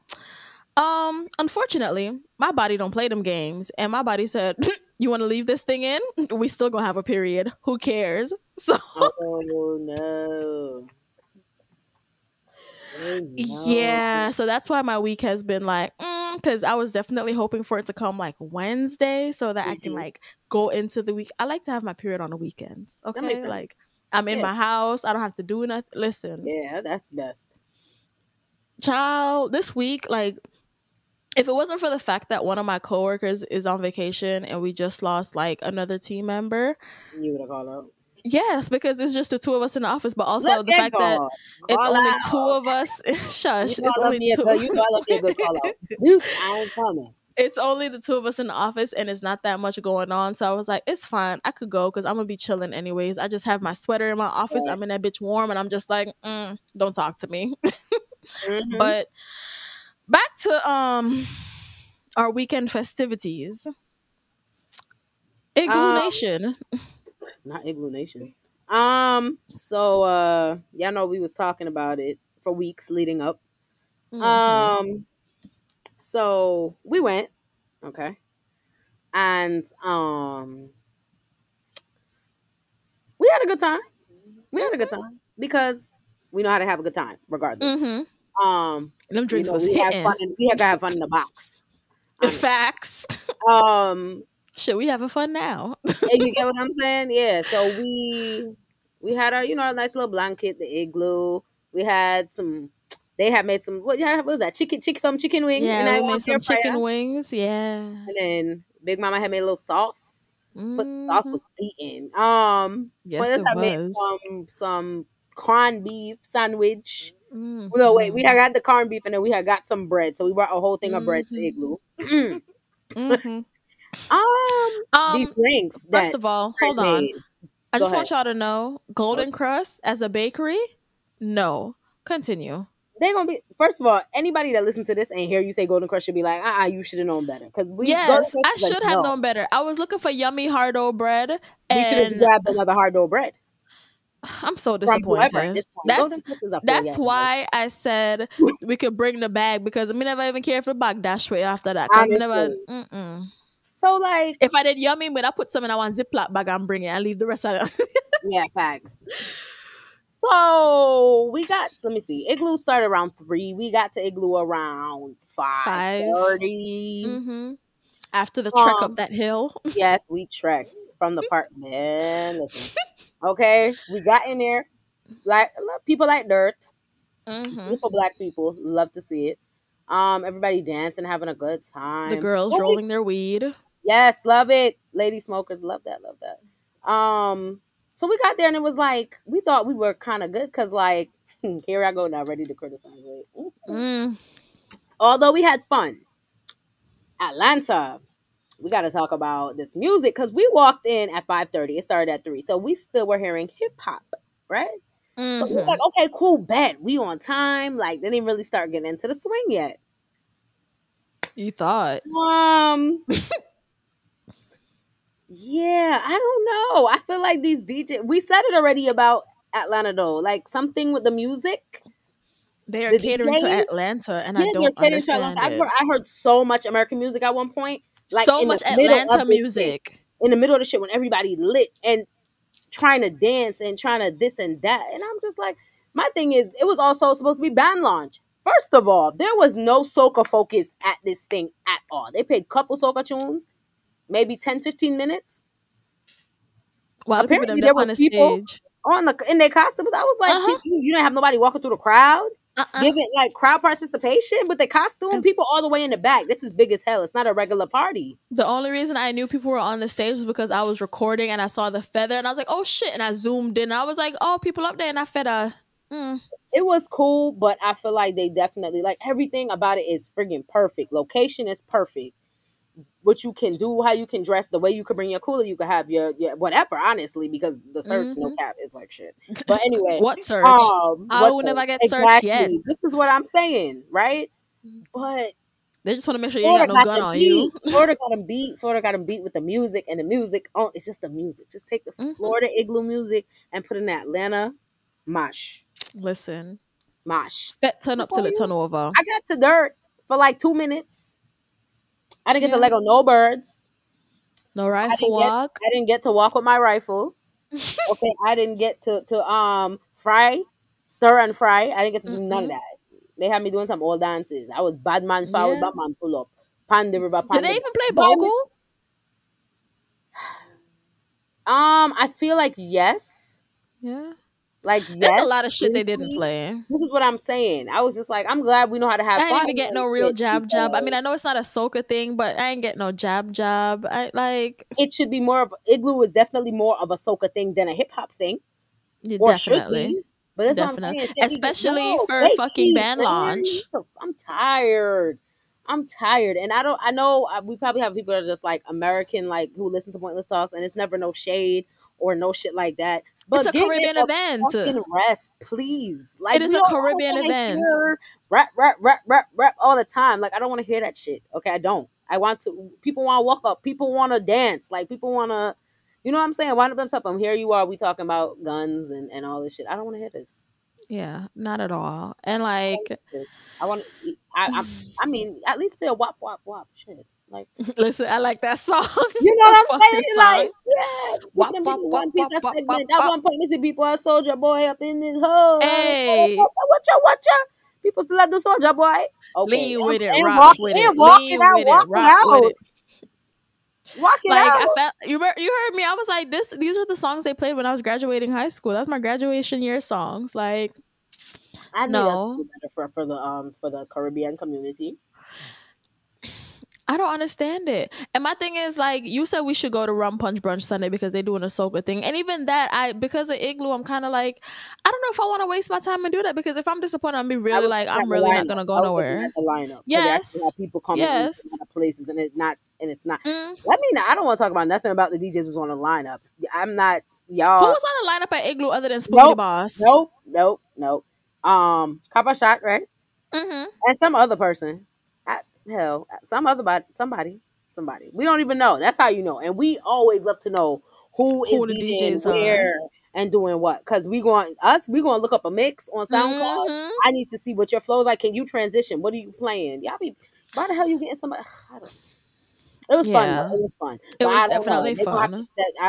Um, unfortunately, my body don't play them games, and my body said, *laughs* "You want to leave this thing in? We still gonna have a period. Who cares?" *laughs* So Oh no. *laughs* Oh, no. Yeah, so that's why my week has been like, because I was definitely hoping for it to come like Wednesday so that I can Mhm. like go into the week. I like to have my period on the weekends. Okay, like I'm in Yeah. my house. I don't have to do nothing. Listen, Yeah, that's best. child, this week, like, if it wasn't for the fact that one of my coworkers is on vacation and we just lost like another team member, You would have called out. yes, because it's just the two of us in the office, but also Look the fact that it's Call only out. two of us. *laughs* Shush, it's only two. good- You know I love me a good call out. *laughs* You, I ain't coming. it's only the two of us in the office and it's not that much going on. So I was like, it's fine. I could go because I'm gonna be chilling anyways. I just have my sweater in my office. Right. I'm in that bitch warm and I'm just like, mm, don't talk to me. *laughs* Mhm. But back to um our weekend festivities. Igloo Um, Nation. not Igloo Nation. Um. So, uh, y'all know we was talking about it for weeks leading up. Mhm. Um. So we went. Okay. And um, we had a good time. We had a good time because we know how to have a good time, regardless. Mhm. Um, Them you drinks know, was we had fun. In, we had to have fun in the box. *laughs* Facts. Um, Shit, we having fun now. you get *laughs* what I'm saying? Yeah. So we we had our you know a nice little blanket, the igloo. We had some. They had made some. What, yeah, what was that? Chicken, chicken, some chicken wings. yeah, we made some chicken wings. Yeah. And then Big Mama had made a little sauce. But the sauce Mhm. was beaten. Um, Yes, Well, it I made was. some some corned beef sandwich. Mhm. No, wait, we had got the corned beef and then we had got some bread. So we brought a whole thing of bread to Mhm. Igloo. *clears throat* um, Mhm. Um, these drinks. first of all, Fred hold on. made. I Go just want y'all to know, Golden Krust as a bakery, no. Continue. They're gonna be first of all, anybody that listens to this and hear you say Golden Crush should be like, uh uh you should have known better. Because we yes, I Crush is like, should have no. known better. I was looking for yummy hard dough bread, And... We should have grabbed another hard dough bread. I'm so From whoever at disappointed. That's Golden Crush is a that's why I said we could bring the bag because I never even care if the bag dash way after that. me never, mm-mm. So like, If I did yummy, but I put some in a one Ziploc bag and bring it and leave the rest of it. *laughs* yeah, facts. So we got let me see. Igloo started around three. We got to Igloo around five Five. thirty. hmm After the trek Um, up that hill. Yes, we *laughs* trekked from the park. Man, listen. Okay, we got in there. Like people like dirt. hmm Beautiful black people. Love to see it. Um, everybody dancing, having a good time. The girls rolling their weed. Yes, love it. Lady smokers, love that, love that. Um, so we got there and it was like we thought we were kind of good because like *laughs* here I go now, ready to criticize. Right? Mm. Although we had fun, Atlanta. We got to talk about this music because we walked in at five thirty. It started at three, so we still were hearing hip hop, right? So we were like, okay, cool, bet we on time. Like they didn't really start getting into the swing yet. You thought. Um. *laughs* yeah, I don't know. I feel like these DJ. We said it already about Atlanta though. Like something with the music. They are The catering to Atlanta, and Yeah, I don't understand Atlanta. I it. heard, I heard so much American music at one point. Like, so much Atlanta this shit. music. in the middle of the shit when everybody lit and trying to dance and trying to this and that. And I'm just like, my thing is, it was also supposed to be band launch. First of all, there was no soca focus at this thing at all. They played couple soca tunes, maybe 10, 15 minutes. People Apparently there was the people- stage. on the in their costumes. I was like, Uh-huh. you, you didn't have nobody walking through the crowd, Uh-uh. giving like crowd participation with the costume. People all the way in the back. This is big as hell. It's not a regular party. The only reason I knew people were on the stage was because I was recording and I saw the feather and I was like, oh shit. And I zoomed in. I was like, oh, people up there and that feather. Mm. It was cool, but I feel like they definitely like everything about it is friggin' perfect. Location is perfect. What you can do, how you can dress, the way you can bring your cooler, you can have your, your whatever. Honestly, because the search no Mhm. cap is like shit. But anyway, *laughs* What search? Um, I what's would up? never get searched yet. This is what I'm saying, right? Mhm. But they just want to make sure you ain't got no gun them on you. Florida *laughs* got them beat. Florida got them beat with the music, and the music. Oh, it's just the music. Just take the Mhm. Florida igloo music and put in Atlanta. Mosh, Listen, mosh. bet turn up till it turn over. I got to dirt for like two minutes. I didn't get to Lego no birds. No I rifle get- walk. I didn't get to walk with my rifle. *laughs* Okay, I didn't get to to um fry, stir and fry. I didn't get to do none of that. They had me doing some old dances. I was bad man forward, Yeah. bad man pull up, pan the river, pan Did the they even play Bogle? *sighs* Um, I feel like yes, Yeah. Like *laughs* yes. a lot of shit they didn't play. This is what I'm saying. I was just like, I'm glad we know how to have I didn't even get no real jab jab. I mean, I know it's not a soca thing, but I ain't get no jab jab. I like it should be more of igloo is definitely more of a soca thing than a hip hop thing, yeah, definitely. But that's Definitely. what I'm saying. Especially no, for fucking band launch. I'm tired. I'm tired, and I don't. I know uh, we probably have people that are just like American, like who listen to Pointlesss Talks, and it's never no shade or no shit like that. But It's a it Caribbean a event. rest, please. Like It is a don't- I don't Caribbean event. Rap, rap, rap, rap, rap all the time. Like I don't want to hear that shit. Okay, I don't. I want to. People want to walk up. People want to dance. Like people want to. You know what I'm saying? Wind up themselves. I'm here. You are. We talking about guns and and all this shit. I don't want to hear this. Yeah, not at all. And like, I want. to I, I. I mean, at least feel wop wop wop shit. Like *laughs* listen, I like that song. you know *laughs* what I'm saying? Like yeah. Wop, Wop, wop, one piece wop, of wop, segment. wop, At wop. one point, this people a soldier boy up in this hole. Hey. what you what you? People still like do soldier boy. Okay. Lean with it, And rock walk- with it, walk lean out, with it, rock out. with it. Walk it Like out. I felt you. You heard me. I was like, this. These are the songs they played when I was graduating high school. That's my graduation year songs. Like, I know No. us to do better for, for the um for the Caribbean community. I don't understand it. And my thing is like you said we should go to Rum Punch Brunch Sunday because they're doing a soca thing. And even that I because of Igloo, I'm kinda like, I don't know if I want to waste my time and do that because if I'm disappointed, I'm be really like I'm really not gonna go nowhere. The lineup. Yes. people coming in Yes. from places, and it's not and it's not. Mm. I mean, I don't want to talk about nothing about the DJs who's on the lineup. I'm not y'all. Who was on the lineup at Igloo other than Spooky Nope. Boss? Nope, nope, nope. Um, Kappa Shot, right? Mm-hmm. And some other person. Hell, some other body, somebody, somebody. We don't even know. That's how you know. And we always love to know who is Who the DJing DJs are. where and doing what. Because we going us, we going to look up a mix on SoundCloud. Mhm. I need to see what your flow is like. Can you transition? What are you playing? Y'all be why the hell you getting somebody? *sighs* I don't. It was fun. Though. It was fun. It But was I don't know. definitely They gonna have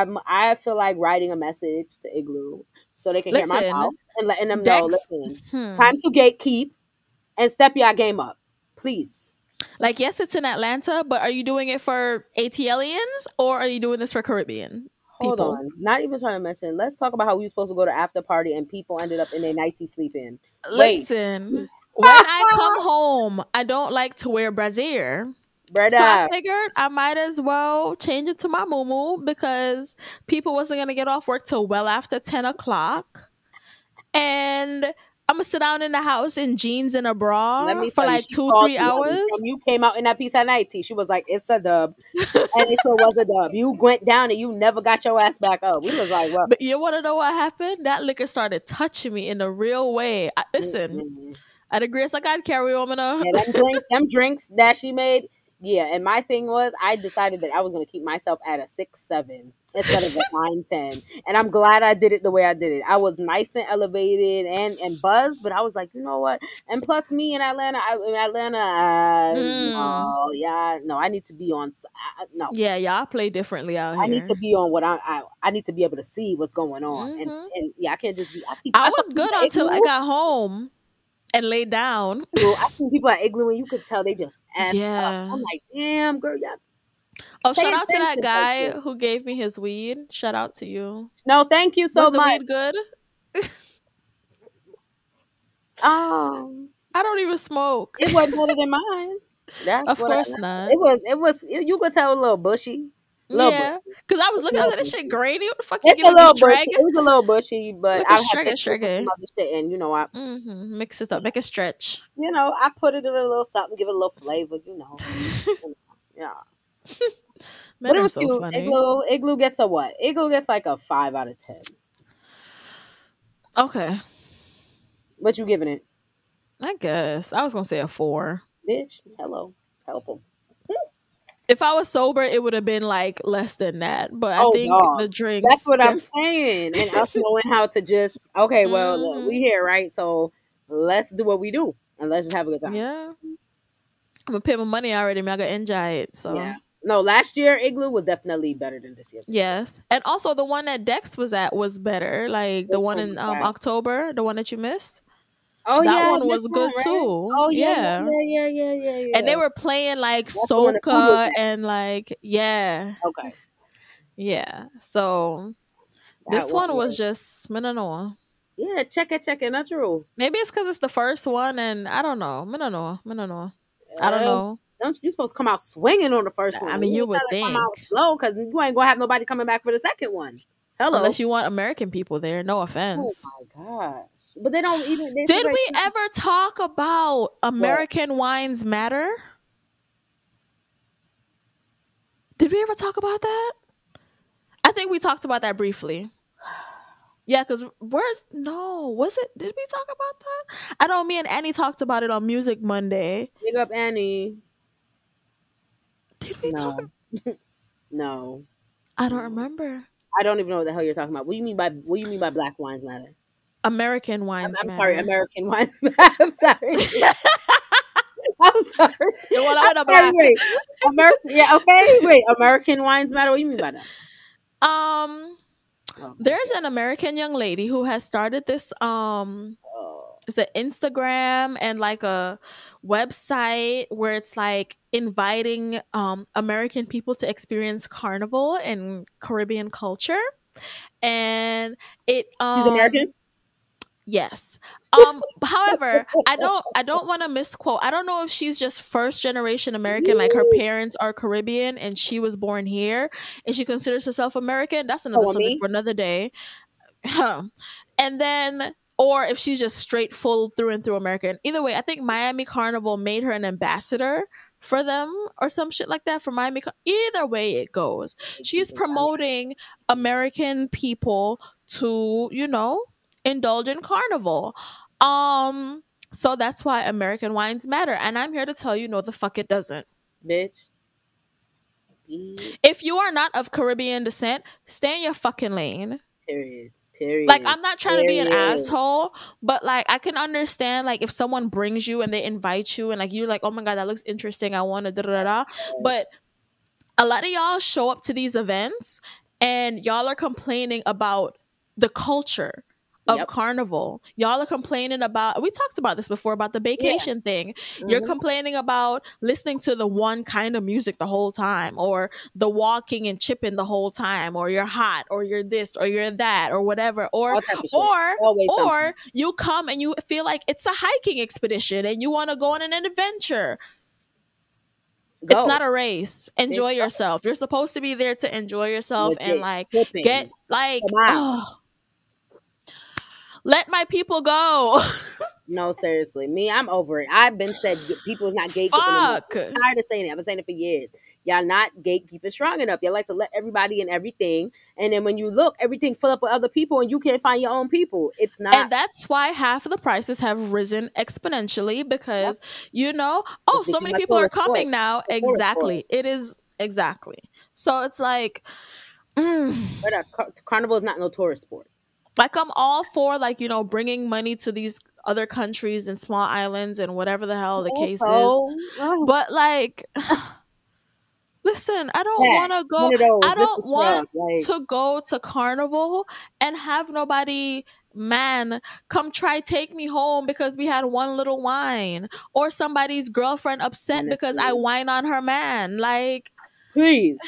fun. I feel like writing a message to Igloo so they can hear my mouth and letting them know. Listen, Hmm. time to gatekeep and step your game up, please. Like yes, it's in Atlanta, but are you doing it for ATLians or are you doing this for Caribbean? Hold People. on. Not even trying to mention. Let's talk about how we were supposed to go to after party and people ended up in their nighty sleeping. Wait. Listen, *laughs* when I come home, I don't like to wear brassiere. Brother, So I figured I might as well change it to my muumuu because people wasn't gonna get off work till well after ten o'clock, and I'm gonna sit down in the house in jeans and a bra let me for tell you, like two, three hours. You came out in that piece of nighty. She was like, "It's a dub," *laughs* and it sure was a dub. You went down and you never got your ass back up. We was like, "Well, But you want to know what happened? That liquor started touching me in a real way. I, listen, mm-mm. at the grace I got carry on. Uh, yeah, them drinks, them drinks that she made." Yeah, and my thing was, I decided that I was gonna keep myself at a six seven instead of a nine ten, and I'm glad I did it the way I did it. I was nice and elevated and and buzzed, but I was like, you know what? And plus, me in Atlanta, I, in Atlanta, uh, Mm. no, yeah, no, I need to be on. I- no, Yeah, y'all play differently out here. I need to be on what I, I I need to be able to see what's going on, and Mhm. and yeah, I can't just be. I see. I was good until I got home and laid down. I seen people at Igloo, and you could tell they just ass Yeah. up. I'm like, damn, girl, yeah. Oh, Pay shout out to that guy who gave me his weed. Shout out to you. No, thank you so Was the much. weed good? *laughs* Um, I don't even smoke. it wasn't better than mine. That's Of course not. It was. It was. You could tell it was a little bushy. Little yeah, because I was looking at this shit grainy. What the fuck you It's a little bushy. drag? It was a little bushy, but I had to it, put Shrek it. some other shit, and you know, I, Mm-hmm. Mix it up, make it stretch. you know, I put it in a little something, give it a little flavor, you know. *laughs* yeah, *laughs* Men it are so funny. Igloo, Igloo gets a what? Igloo gets like a five out of ten. Okay, What you giving it, I guess I was gonna say a four. bitch? Hello, help him. If I was sober, it would have been like less than that. But I Oh, think the drinks. That's what I'm saying, and us knowing how to just okay, well, look, Mhm. we here, right? So let's do what we do, and let's just have a good time. Yeah, I'm gonna pay my money already. Man, I gotta enjoy it. So Yeah. No, last year Igloo was definitely better than this year's. yes, and also the one that Dex was at was better. Like the Which one one in um. October, the one that you missed. Oh yeah. that yeah, one was good right? too. Oh yeah, yeah. yeah, yeah, yeah, yeah. And they were playing like That's the one that food was soca and like yeah, okay. yeah. So That this one was just I yeah. Check it, check it. Natural. Maybe it's because it's the first one, and I don't know. I don't. I don't know. Don't you supposed to come out swinging on the first one? I mean, you would gotta come out think. slow because you ain't gonna have nobody coming back for the second one. Hello. Unless you want American people there. No offense. oh my gosh! But they don't even. They Did like- we ever talk about American Wines Matter? Did we ever talk about that? I think we talked about that briefly. *sighs* Yeah, because where's no, was it? Did we talk about that? I know me and Annie talked about it on Music Monday. Big up Annie. Did we talk? No. *laughs* no. I don't remember. I don't even know what the hell you're talking about. What do you mean by what do you mean by Black Wines Matter? American I'm, Wines I'm sorry, American Wines *laughs* Matter. I'm sorry. *laughs* I'm sorry. With the I'm sorry, wait. American, yeah, okay. Wait, American Wines Matter. What do you mean by that? Um, Oh, there's an American young lady who has started this um oh. It's an Instagram and like a website where it's like inviting um American people to experience carnival and Caribbean culture. And it um She's American. Yes. Um however, I don't I don't want to misquote. I don't know if she's just first generation American like her parents are Caribbean and she was born here and she considers herself American. That's another Oh, subject me? for another day. and then or if she's just straight full through and through American. Either way, I think Miami Carnival made her an ambassador for them or some shit like that for Miami. Car- Either way it goes. She's promoting American people to, you know, indulge in carnival. Um so that's why American wines matter and I'm here to tell you no the fuck it doesn't. bitch. Bitch. If you are not of Caribbean descent, stay in your fucking lane. Period. Period. Like I'm not trying to be an asshole, but like I can understand like if someone brings you and they invite you and like you're like, "Oh my god, that looks interesting. I want to da da da." But a lot of y'all show up to these events and y'all are complaining about the culture of Yep. carnival. Y'all are complaining about we talked about this before about the vacation thing. You're Mhm. complaining about listening to the one kind of music the whole time or the walking and chipping the whole time or you're hot or you're this or you're that or whatever or or or you come and you feel like it's a hiking expedition and you want to go on an adventure. Go. It's not a race. Enjoy It's yourself. You're supposed to be there to enjoy yourself and like get like let my people go. *laughs* No, seriously. Me, I'm over it. I've been said people is not gatekeeping. Fuck. I'm tired of saying it. I've been saying it for years. Y'all not gatekeeping strong enough. Y'all like to let everybody and everything. And then when you look, everything fill up with other people and you can't find your own people. It's not and that's why half of the prices have risen exponentially because you know oh so many people are tourist sport. coming now exactly it is exactly so it's like mm, but a car- carnival is not no tourist sport. Like i'm all for like you know bringing money to these other countries and small islands and whatever the hell the case is. Oh, but like *sighs* listen i don't Yeah, want to go one of those, i don't want like, to go to carnival and have nobody man come try take me home because we had one little wine or somebody's girlfriend upset because i Honestly. whine on her man like Please,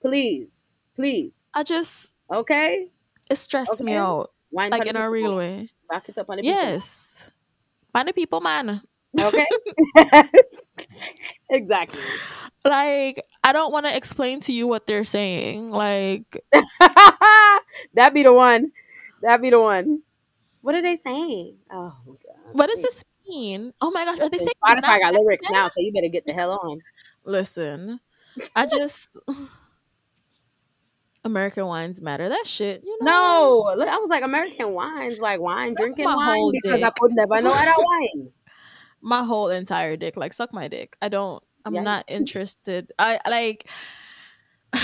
please, please. I just Okay, it stressed me out, Wine like in a real way. Back it up on the people. Yes, find the people, man. Okay. *laughs* *laughs* exactly. Like I don't want to explain to you what they're saying. Like *laughs* that be the one. That be the one. What are they saying? Oh my god. what does this mean? Oh my gosh, are they saying Spotify got lyrics now, so you better get the hell on. Listen, I just American wines matter. That shit, you know. No, look, I was like American wines, like wine, Suck drinking my wine whole because I dick. could never know other wine. *laughs* my whole entire dick. Like suck my dick. I don't. I'm Yeah. not interested. I like. *sighs*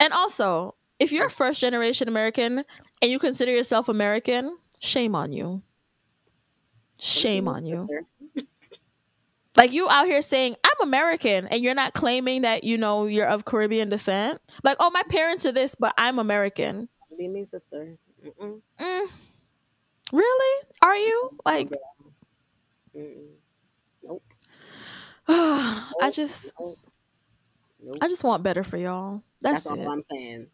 And also, if you're a first generation American and you consider yourself American, shame on you. Shame on you. Sister. Like you out here saying I'm American and you're not claiming that you know you're of Caribbean descent. Like, oh, my parents are this, but I'm American. Be me, sister. Mm-mm, Mm. Really? Are you? Like, mm-mm. Nope. *sighs* I just, Nope. Nope. I just want better for y'all. That's, That's, all I'm saying.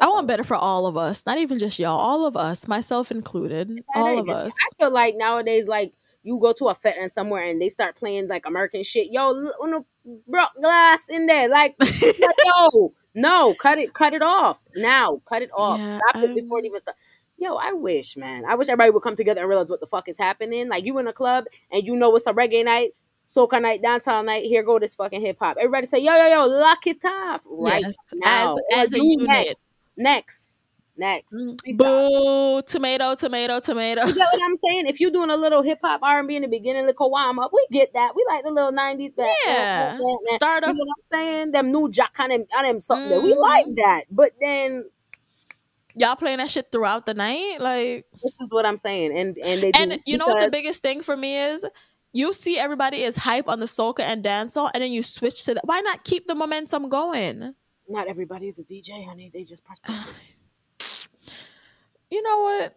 I want better for all of us, not even just y'all, all of us, myself included, all of us. I feel like nowadays, like you go to a fet and somewhere and they start playing like American shit. Yo, uno bro glass in there, like, *laughs* like, yo, no, cut it, cut it off now, cut it off. Yeah, Stop it before it even starts. Yo, I wish, man. I wish everybody would come together and realize what the fuck is happening. Like you in a club and you know it's a reggae night, soca night, dancehall night. Here go this fucking hip hop. Everybody say, yo, yo, yo, lock it off right yes, now. as as a unit. Next, next, next. Mm. Stop. Boo! Tomato, tomato, tomato. You get what I'm saying? If you're doing a little hip hop R and B in the beginning, the Kawama, we get that. We like the little '90s. That, Yeah. that, that, that. Start You know what I'm saying? Them new jack them, on them something. that We Mhm. like that. But then Y'all playing that shit throughout the night, like. this is what I'm saying, and and they And you know what the biggest thing for me is? You see everybody is hype on the soca and dancehall, and then you switch to that. Why not keep the momentum going? not everybody is a DJ, honey. They just press. *sighs* You know what?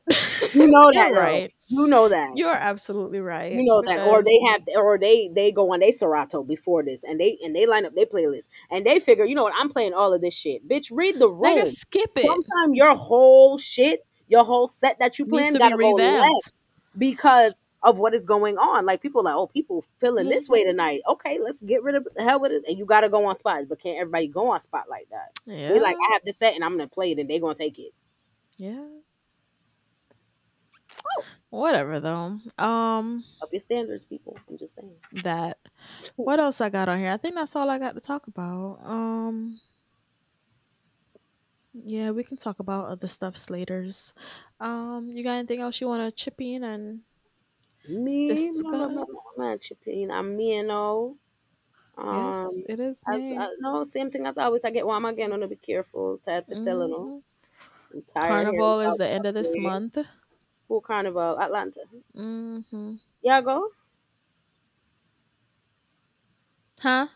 You know *laughs* that, right. You know that. You're absolutely right. You know that, or they have, or they they go on they Serato before this, and they and they line up their playlist, and they figure, you know what, I'm playing all of this shit, bitch. Read the room. nigga skip it. Sometimes your whole shit, your whole set that you plan to be gotta go revamped. left because of what is going on. Like people like, oh, people feeling this Mm-hmm. way tonight. Okay, let's get rid of the hell with it. And you gotta go on spot, but can't everybody go on spot like that? Yeah. They like, I have this set and I'm gonna play it, and they're gonna take it. yeah. Whatever though. Um Up your standards, people. I'm just saying. that. *laughs* What else I got on here? I think that's all I got to talk about. Um Yeah, we can talk about other stuff Slaters. Um you got anything else you want to chip in and Me, no, no, no, no, Discuss. I'm not chipping. I'm me and no. Um, yes, it is me. uh, no, same thing as always. I get why am I getting on to be careful. Have to mm-hmm. Tired. of Carnival is the end of this month. Full carnival, Atlanta. hmm Y'all go? Huh?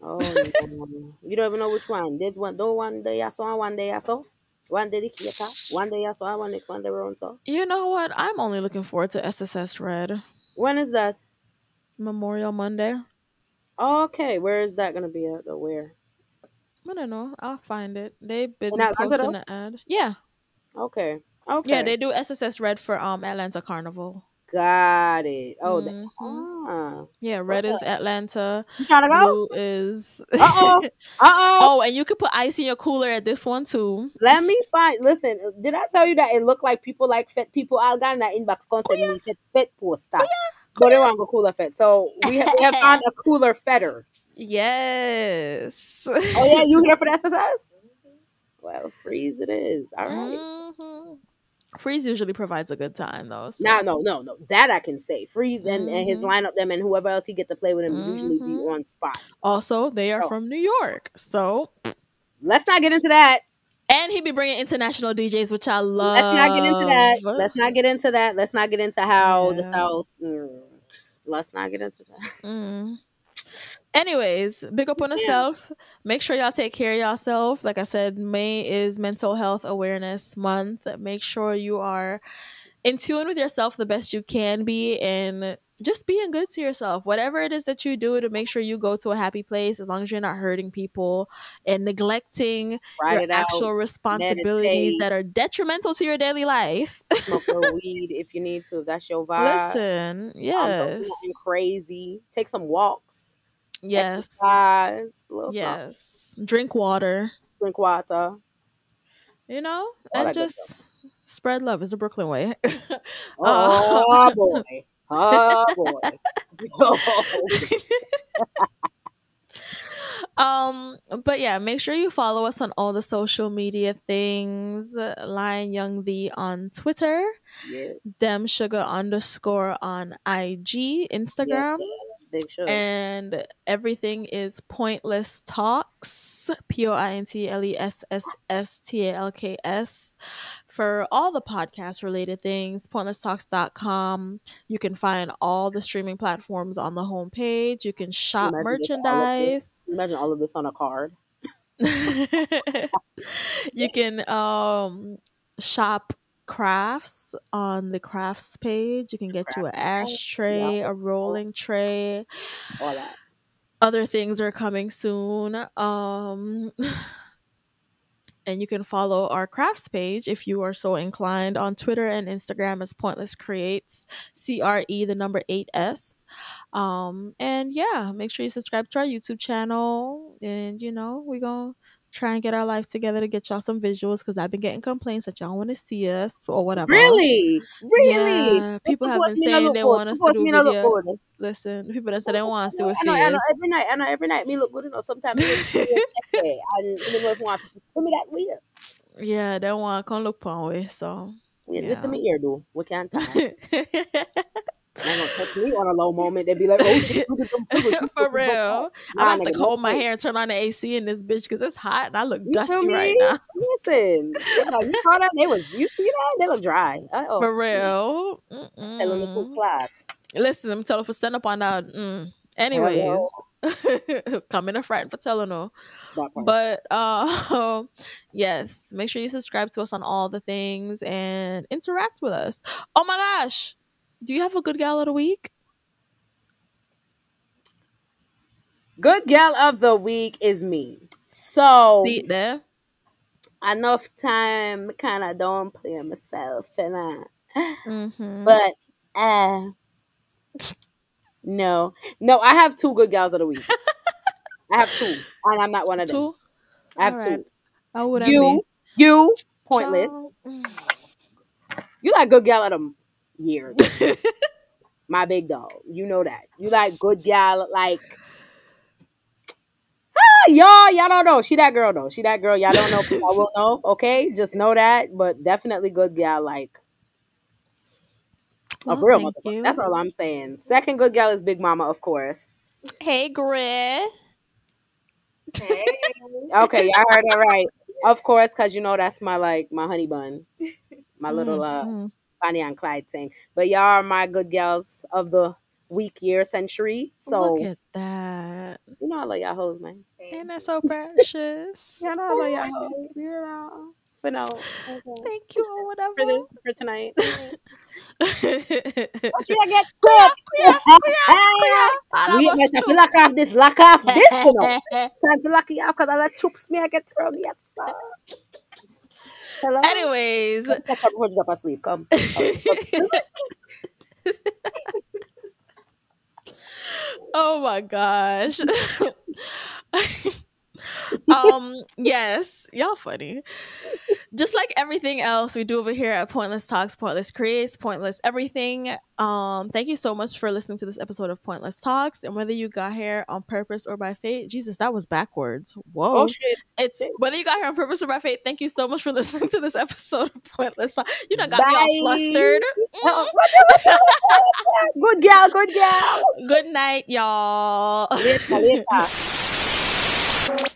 Oh, no. you don't even know which one. There's one. The one day I saw, one day I saw. One day the theater, one day I saw, one next one day we're on saw. You know what? I'm only looking forward to SSS Red When is that? Memorial Monday. Okay, where is that gonna be at? Or where? I don't know. I'll find it. They've been In posting the ad. Yeah. Okay. Okay. Yeah, they do SSS Red for um Atlanta Carnival. got it. Oh, the, Mhm. ah. Yeah, red is Atlanta. You trying to go? Blue is *laughs* Uh-oh. Uh oh. Oh, and you could put ice in your cooler at this one too. Let me find. Listen, did I tell you that it looked like people like fat people? I got in that inbox Oh, concept me fit fit poster. But they want a cooler fet. So we have, we have found a *laughs* cooler fetter. Yes. Oh yeah, you *laughs* here for the SSS? Well, freeze it is. All right. Mhm. Freeze usually provides a good time though. so- Nah, no, no, no. That I can say. Freeze and, and his Mhm. lineup them and whoever else he get to play with him usually be Mhm. on spot. Also, they are from New York, so Let's not get into that. and he be bringing international DJs, which I love. Let's not get into that. Let's not get into that. Let's not get into how the South. mm. Let's not get into that. Mm. Anyways, big up on yourself. Make sure y'all take care of yourself. Like I said, May is Mental Health Awareness Month. Make sure you are in tune with yourself the best you can be and just being good to yourself. Whatever it is that you do to make sure you go to a happy place, as long as you're not hurting people and neglecting your it out. actual responsibilities meditate. that are detrimental to your daily life. *laughs* Smoke a weed if you need to. If that's your vibe. Listen, Um, yes, nothing crazy. Take some walks. Yes, Exercise. Little something. yes. Drink water, Drink water. you know, All and just spread love. Is a Brooklyn way. *laughs* Oh boy. *laughs* Oh boy. *laughs* um but yeah make sure you follow us on all the social media things lion young the on twitter yeah. dem sugar underscore on ig instagram Yeah, Big and everything is pointlesss talks p-o-i-n-t-l-e-s-s-s-t-a-l-k-s for all the podcast related things pointlessstalks.com you can find all the streaming platforms on the homepage you can shop Imagine all merchandise this. Imagine all of this on a card. *laughs* you can um shop crafts on the crafts page you can get you an ashtray yeah. a rolling tray All that. other things are coming soon um and you can follow our crafts page if you are so inclined on twitter and instagram as pointless creates c-r-e the number 8s um and yeah make sure you subscribe to our youtube channel and you know we're gonna try and get our life together to get y'all some visuals because i've been getting complaints that y'all want to see us or whatever Really? Really? Yeah, people have been saying they want us to do video. listen people that say they want us to do a I know, I know, every night, I know every night me look good, know. Sometimes me look good, and you know want to put me that weird. yeah they want to come look on way so Yeah, Yeah. To me ear though. We can't talk. They're gonna touch me on a low moment. They'd be like, "Oh, shit, look at them figures." *laughs* For real. I have to comb my hair and turn on the AC in this bitch because it's hot and I look You dusty right now. Listen, they like, you saw that? They was you see that? They look dry. Uh oh. For real. Them to Mm-mm. put flat. Listen, I'm telling for stand up on that. Mm. Anyways, *laughs* come in a fright for telling her. That. But uh, *laughs* yes, make sure you subscribe to us on all the things and interact with us. Oh my gosh. Do you have a good gal of the week? Good gal of the week is me. So See it there. enough time, kind of don't play myself, and uh, Mm-hmm. but uh, no, no, I have two good gals of the week. *laughs* I have two, and I'm not one of them. Two. I have two. How would I You, you, pointless. You like good gal of the year. *laughs* My big dog. You know that. You like good gal, like. Ah, y'all, y'all don't know. She that girl though. She that girl. Y'all don't know. I will know. Okay, just know that. But definitely good gal, like a Well, real thank motherfucker. That's all I'm saying. Second good gal is Big Mama, of course. Hey, Grit. Okay, y'all heard it right. Of course, because you know that's my like my honey bun, my little uh Mhm. Bonnie and Clyde thing. But y'all are my good gals of the week, year, century. So Look at that. you know I love y'all hoes, man. Ain't that so precious? *laughs* Yeah, I know I love y'all hoes. You know, for now, okay. Thank you or whatever. for this for tonight. Watch Watch me I get clipped. We have *laughs* to lock off this, lock off this, you know. *laughs* Time to lock it off because I let choops me I get thrown. Yes, sir. Hello. Anyways, catch up before you go asleep. Come. *laughs* oh my gosh. *laughs* um yes y'all funny just like everything else we do over here at pointlesss talks pointless creates pointless everything um thank you so much for listening to this episode of pointlesss talks and whether you got here on purpose or by fate jesus that was backwards whoa Oh it's whether you got here on purpose or by fate thank you so much for *laughs* listening to this episode of pointlesss Talk. you done got me all Bye. flustered Uh-oh. Good gal, good gal. good night y'all Later, later. *laughs*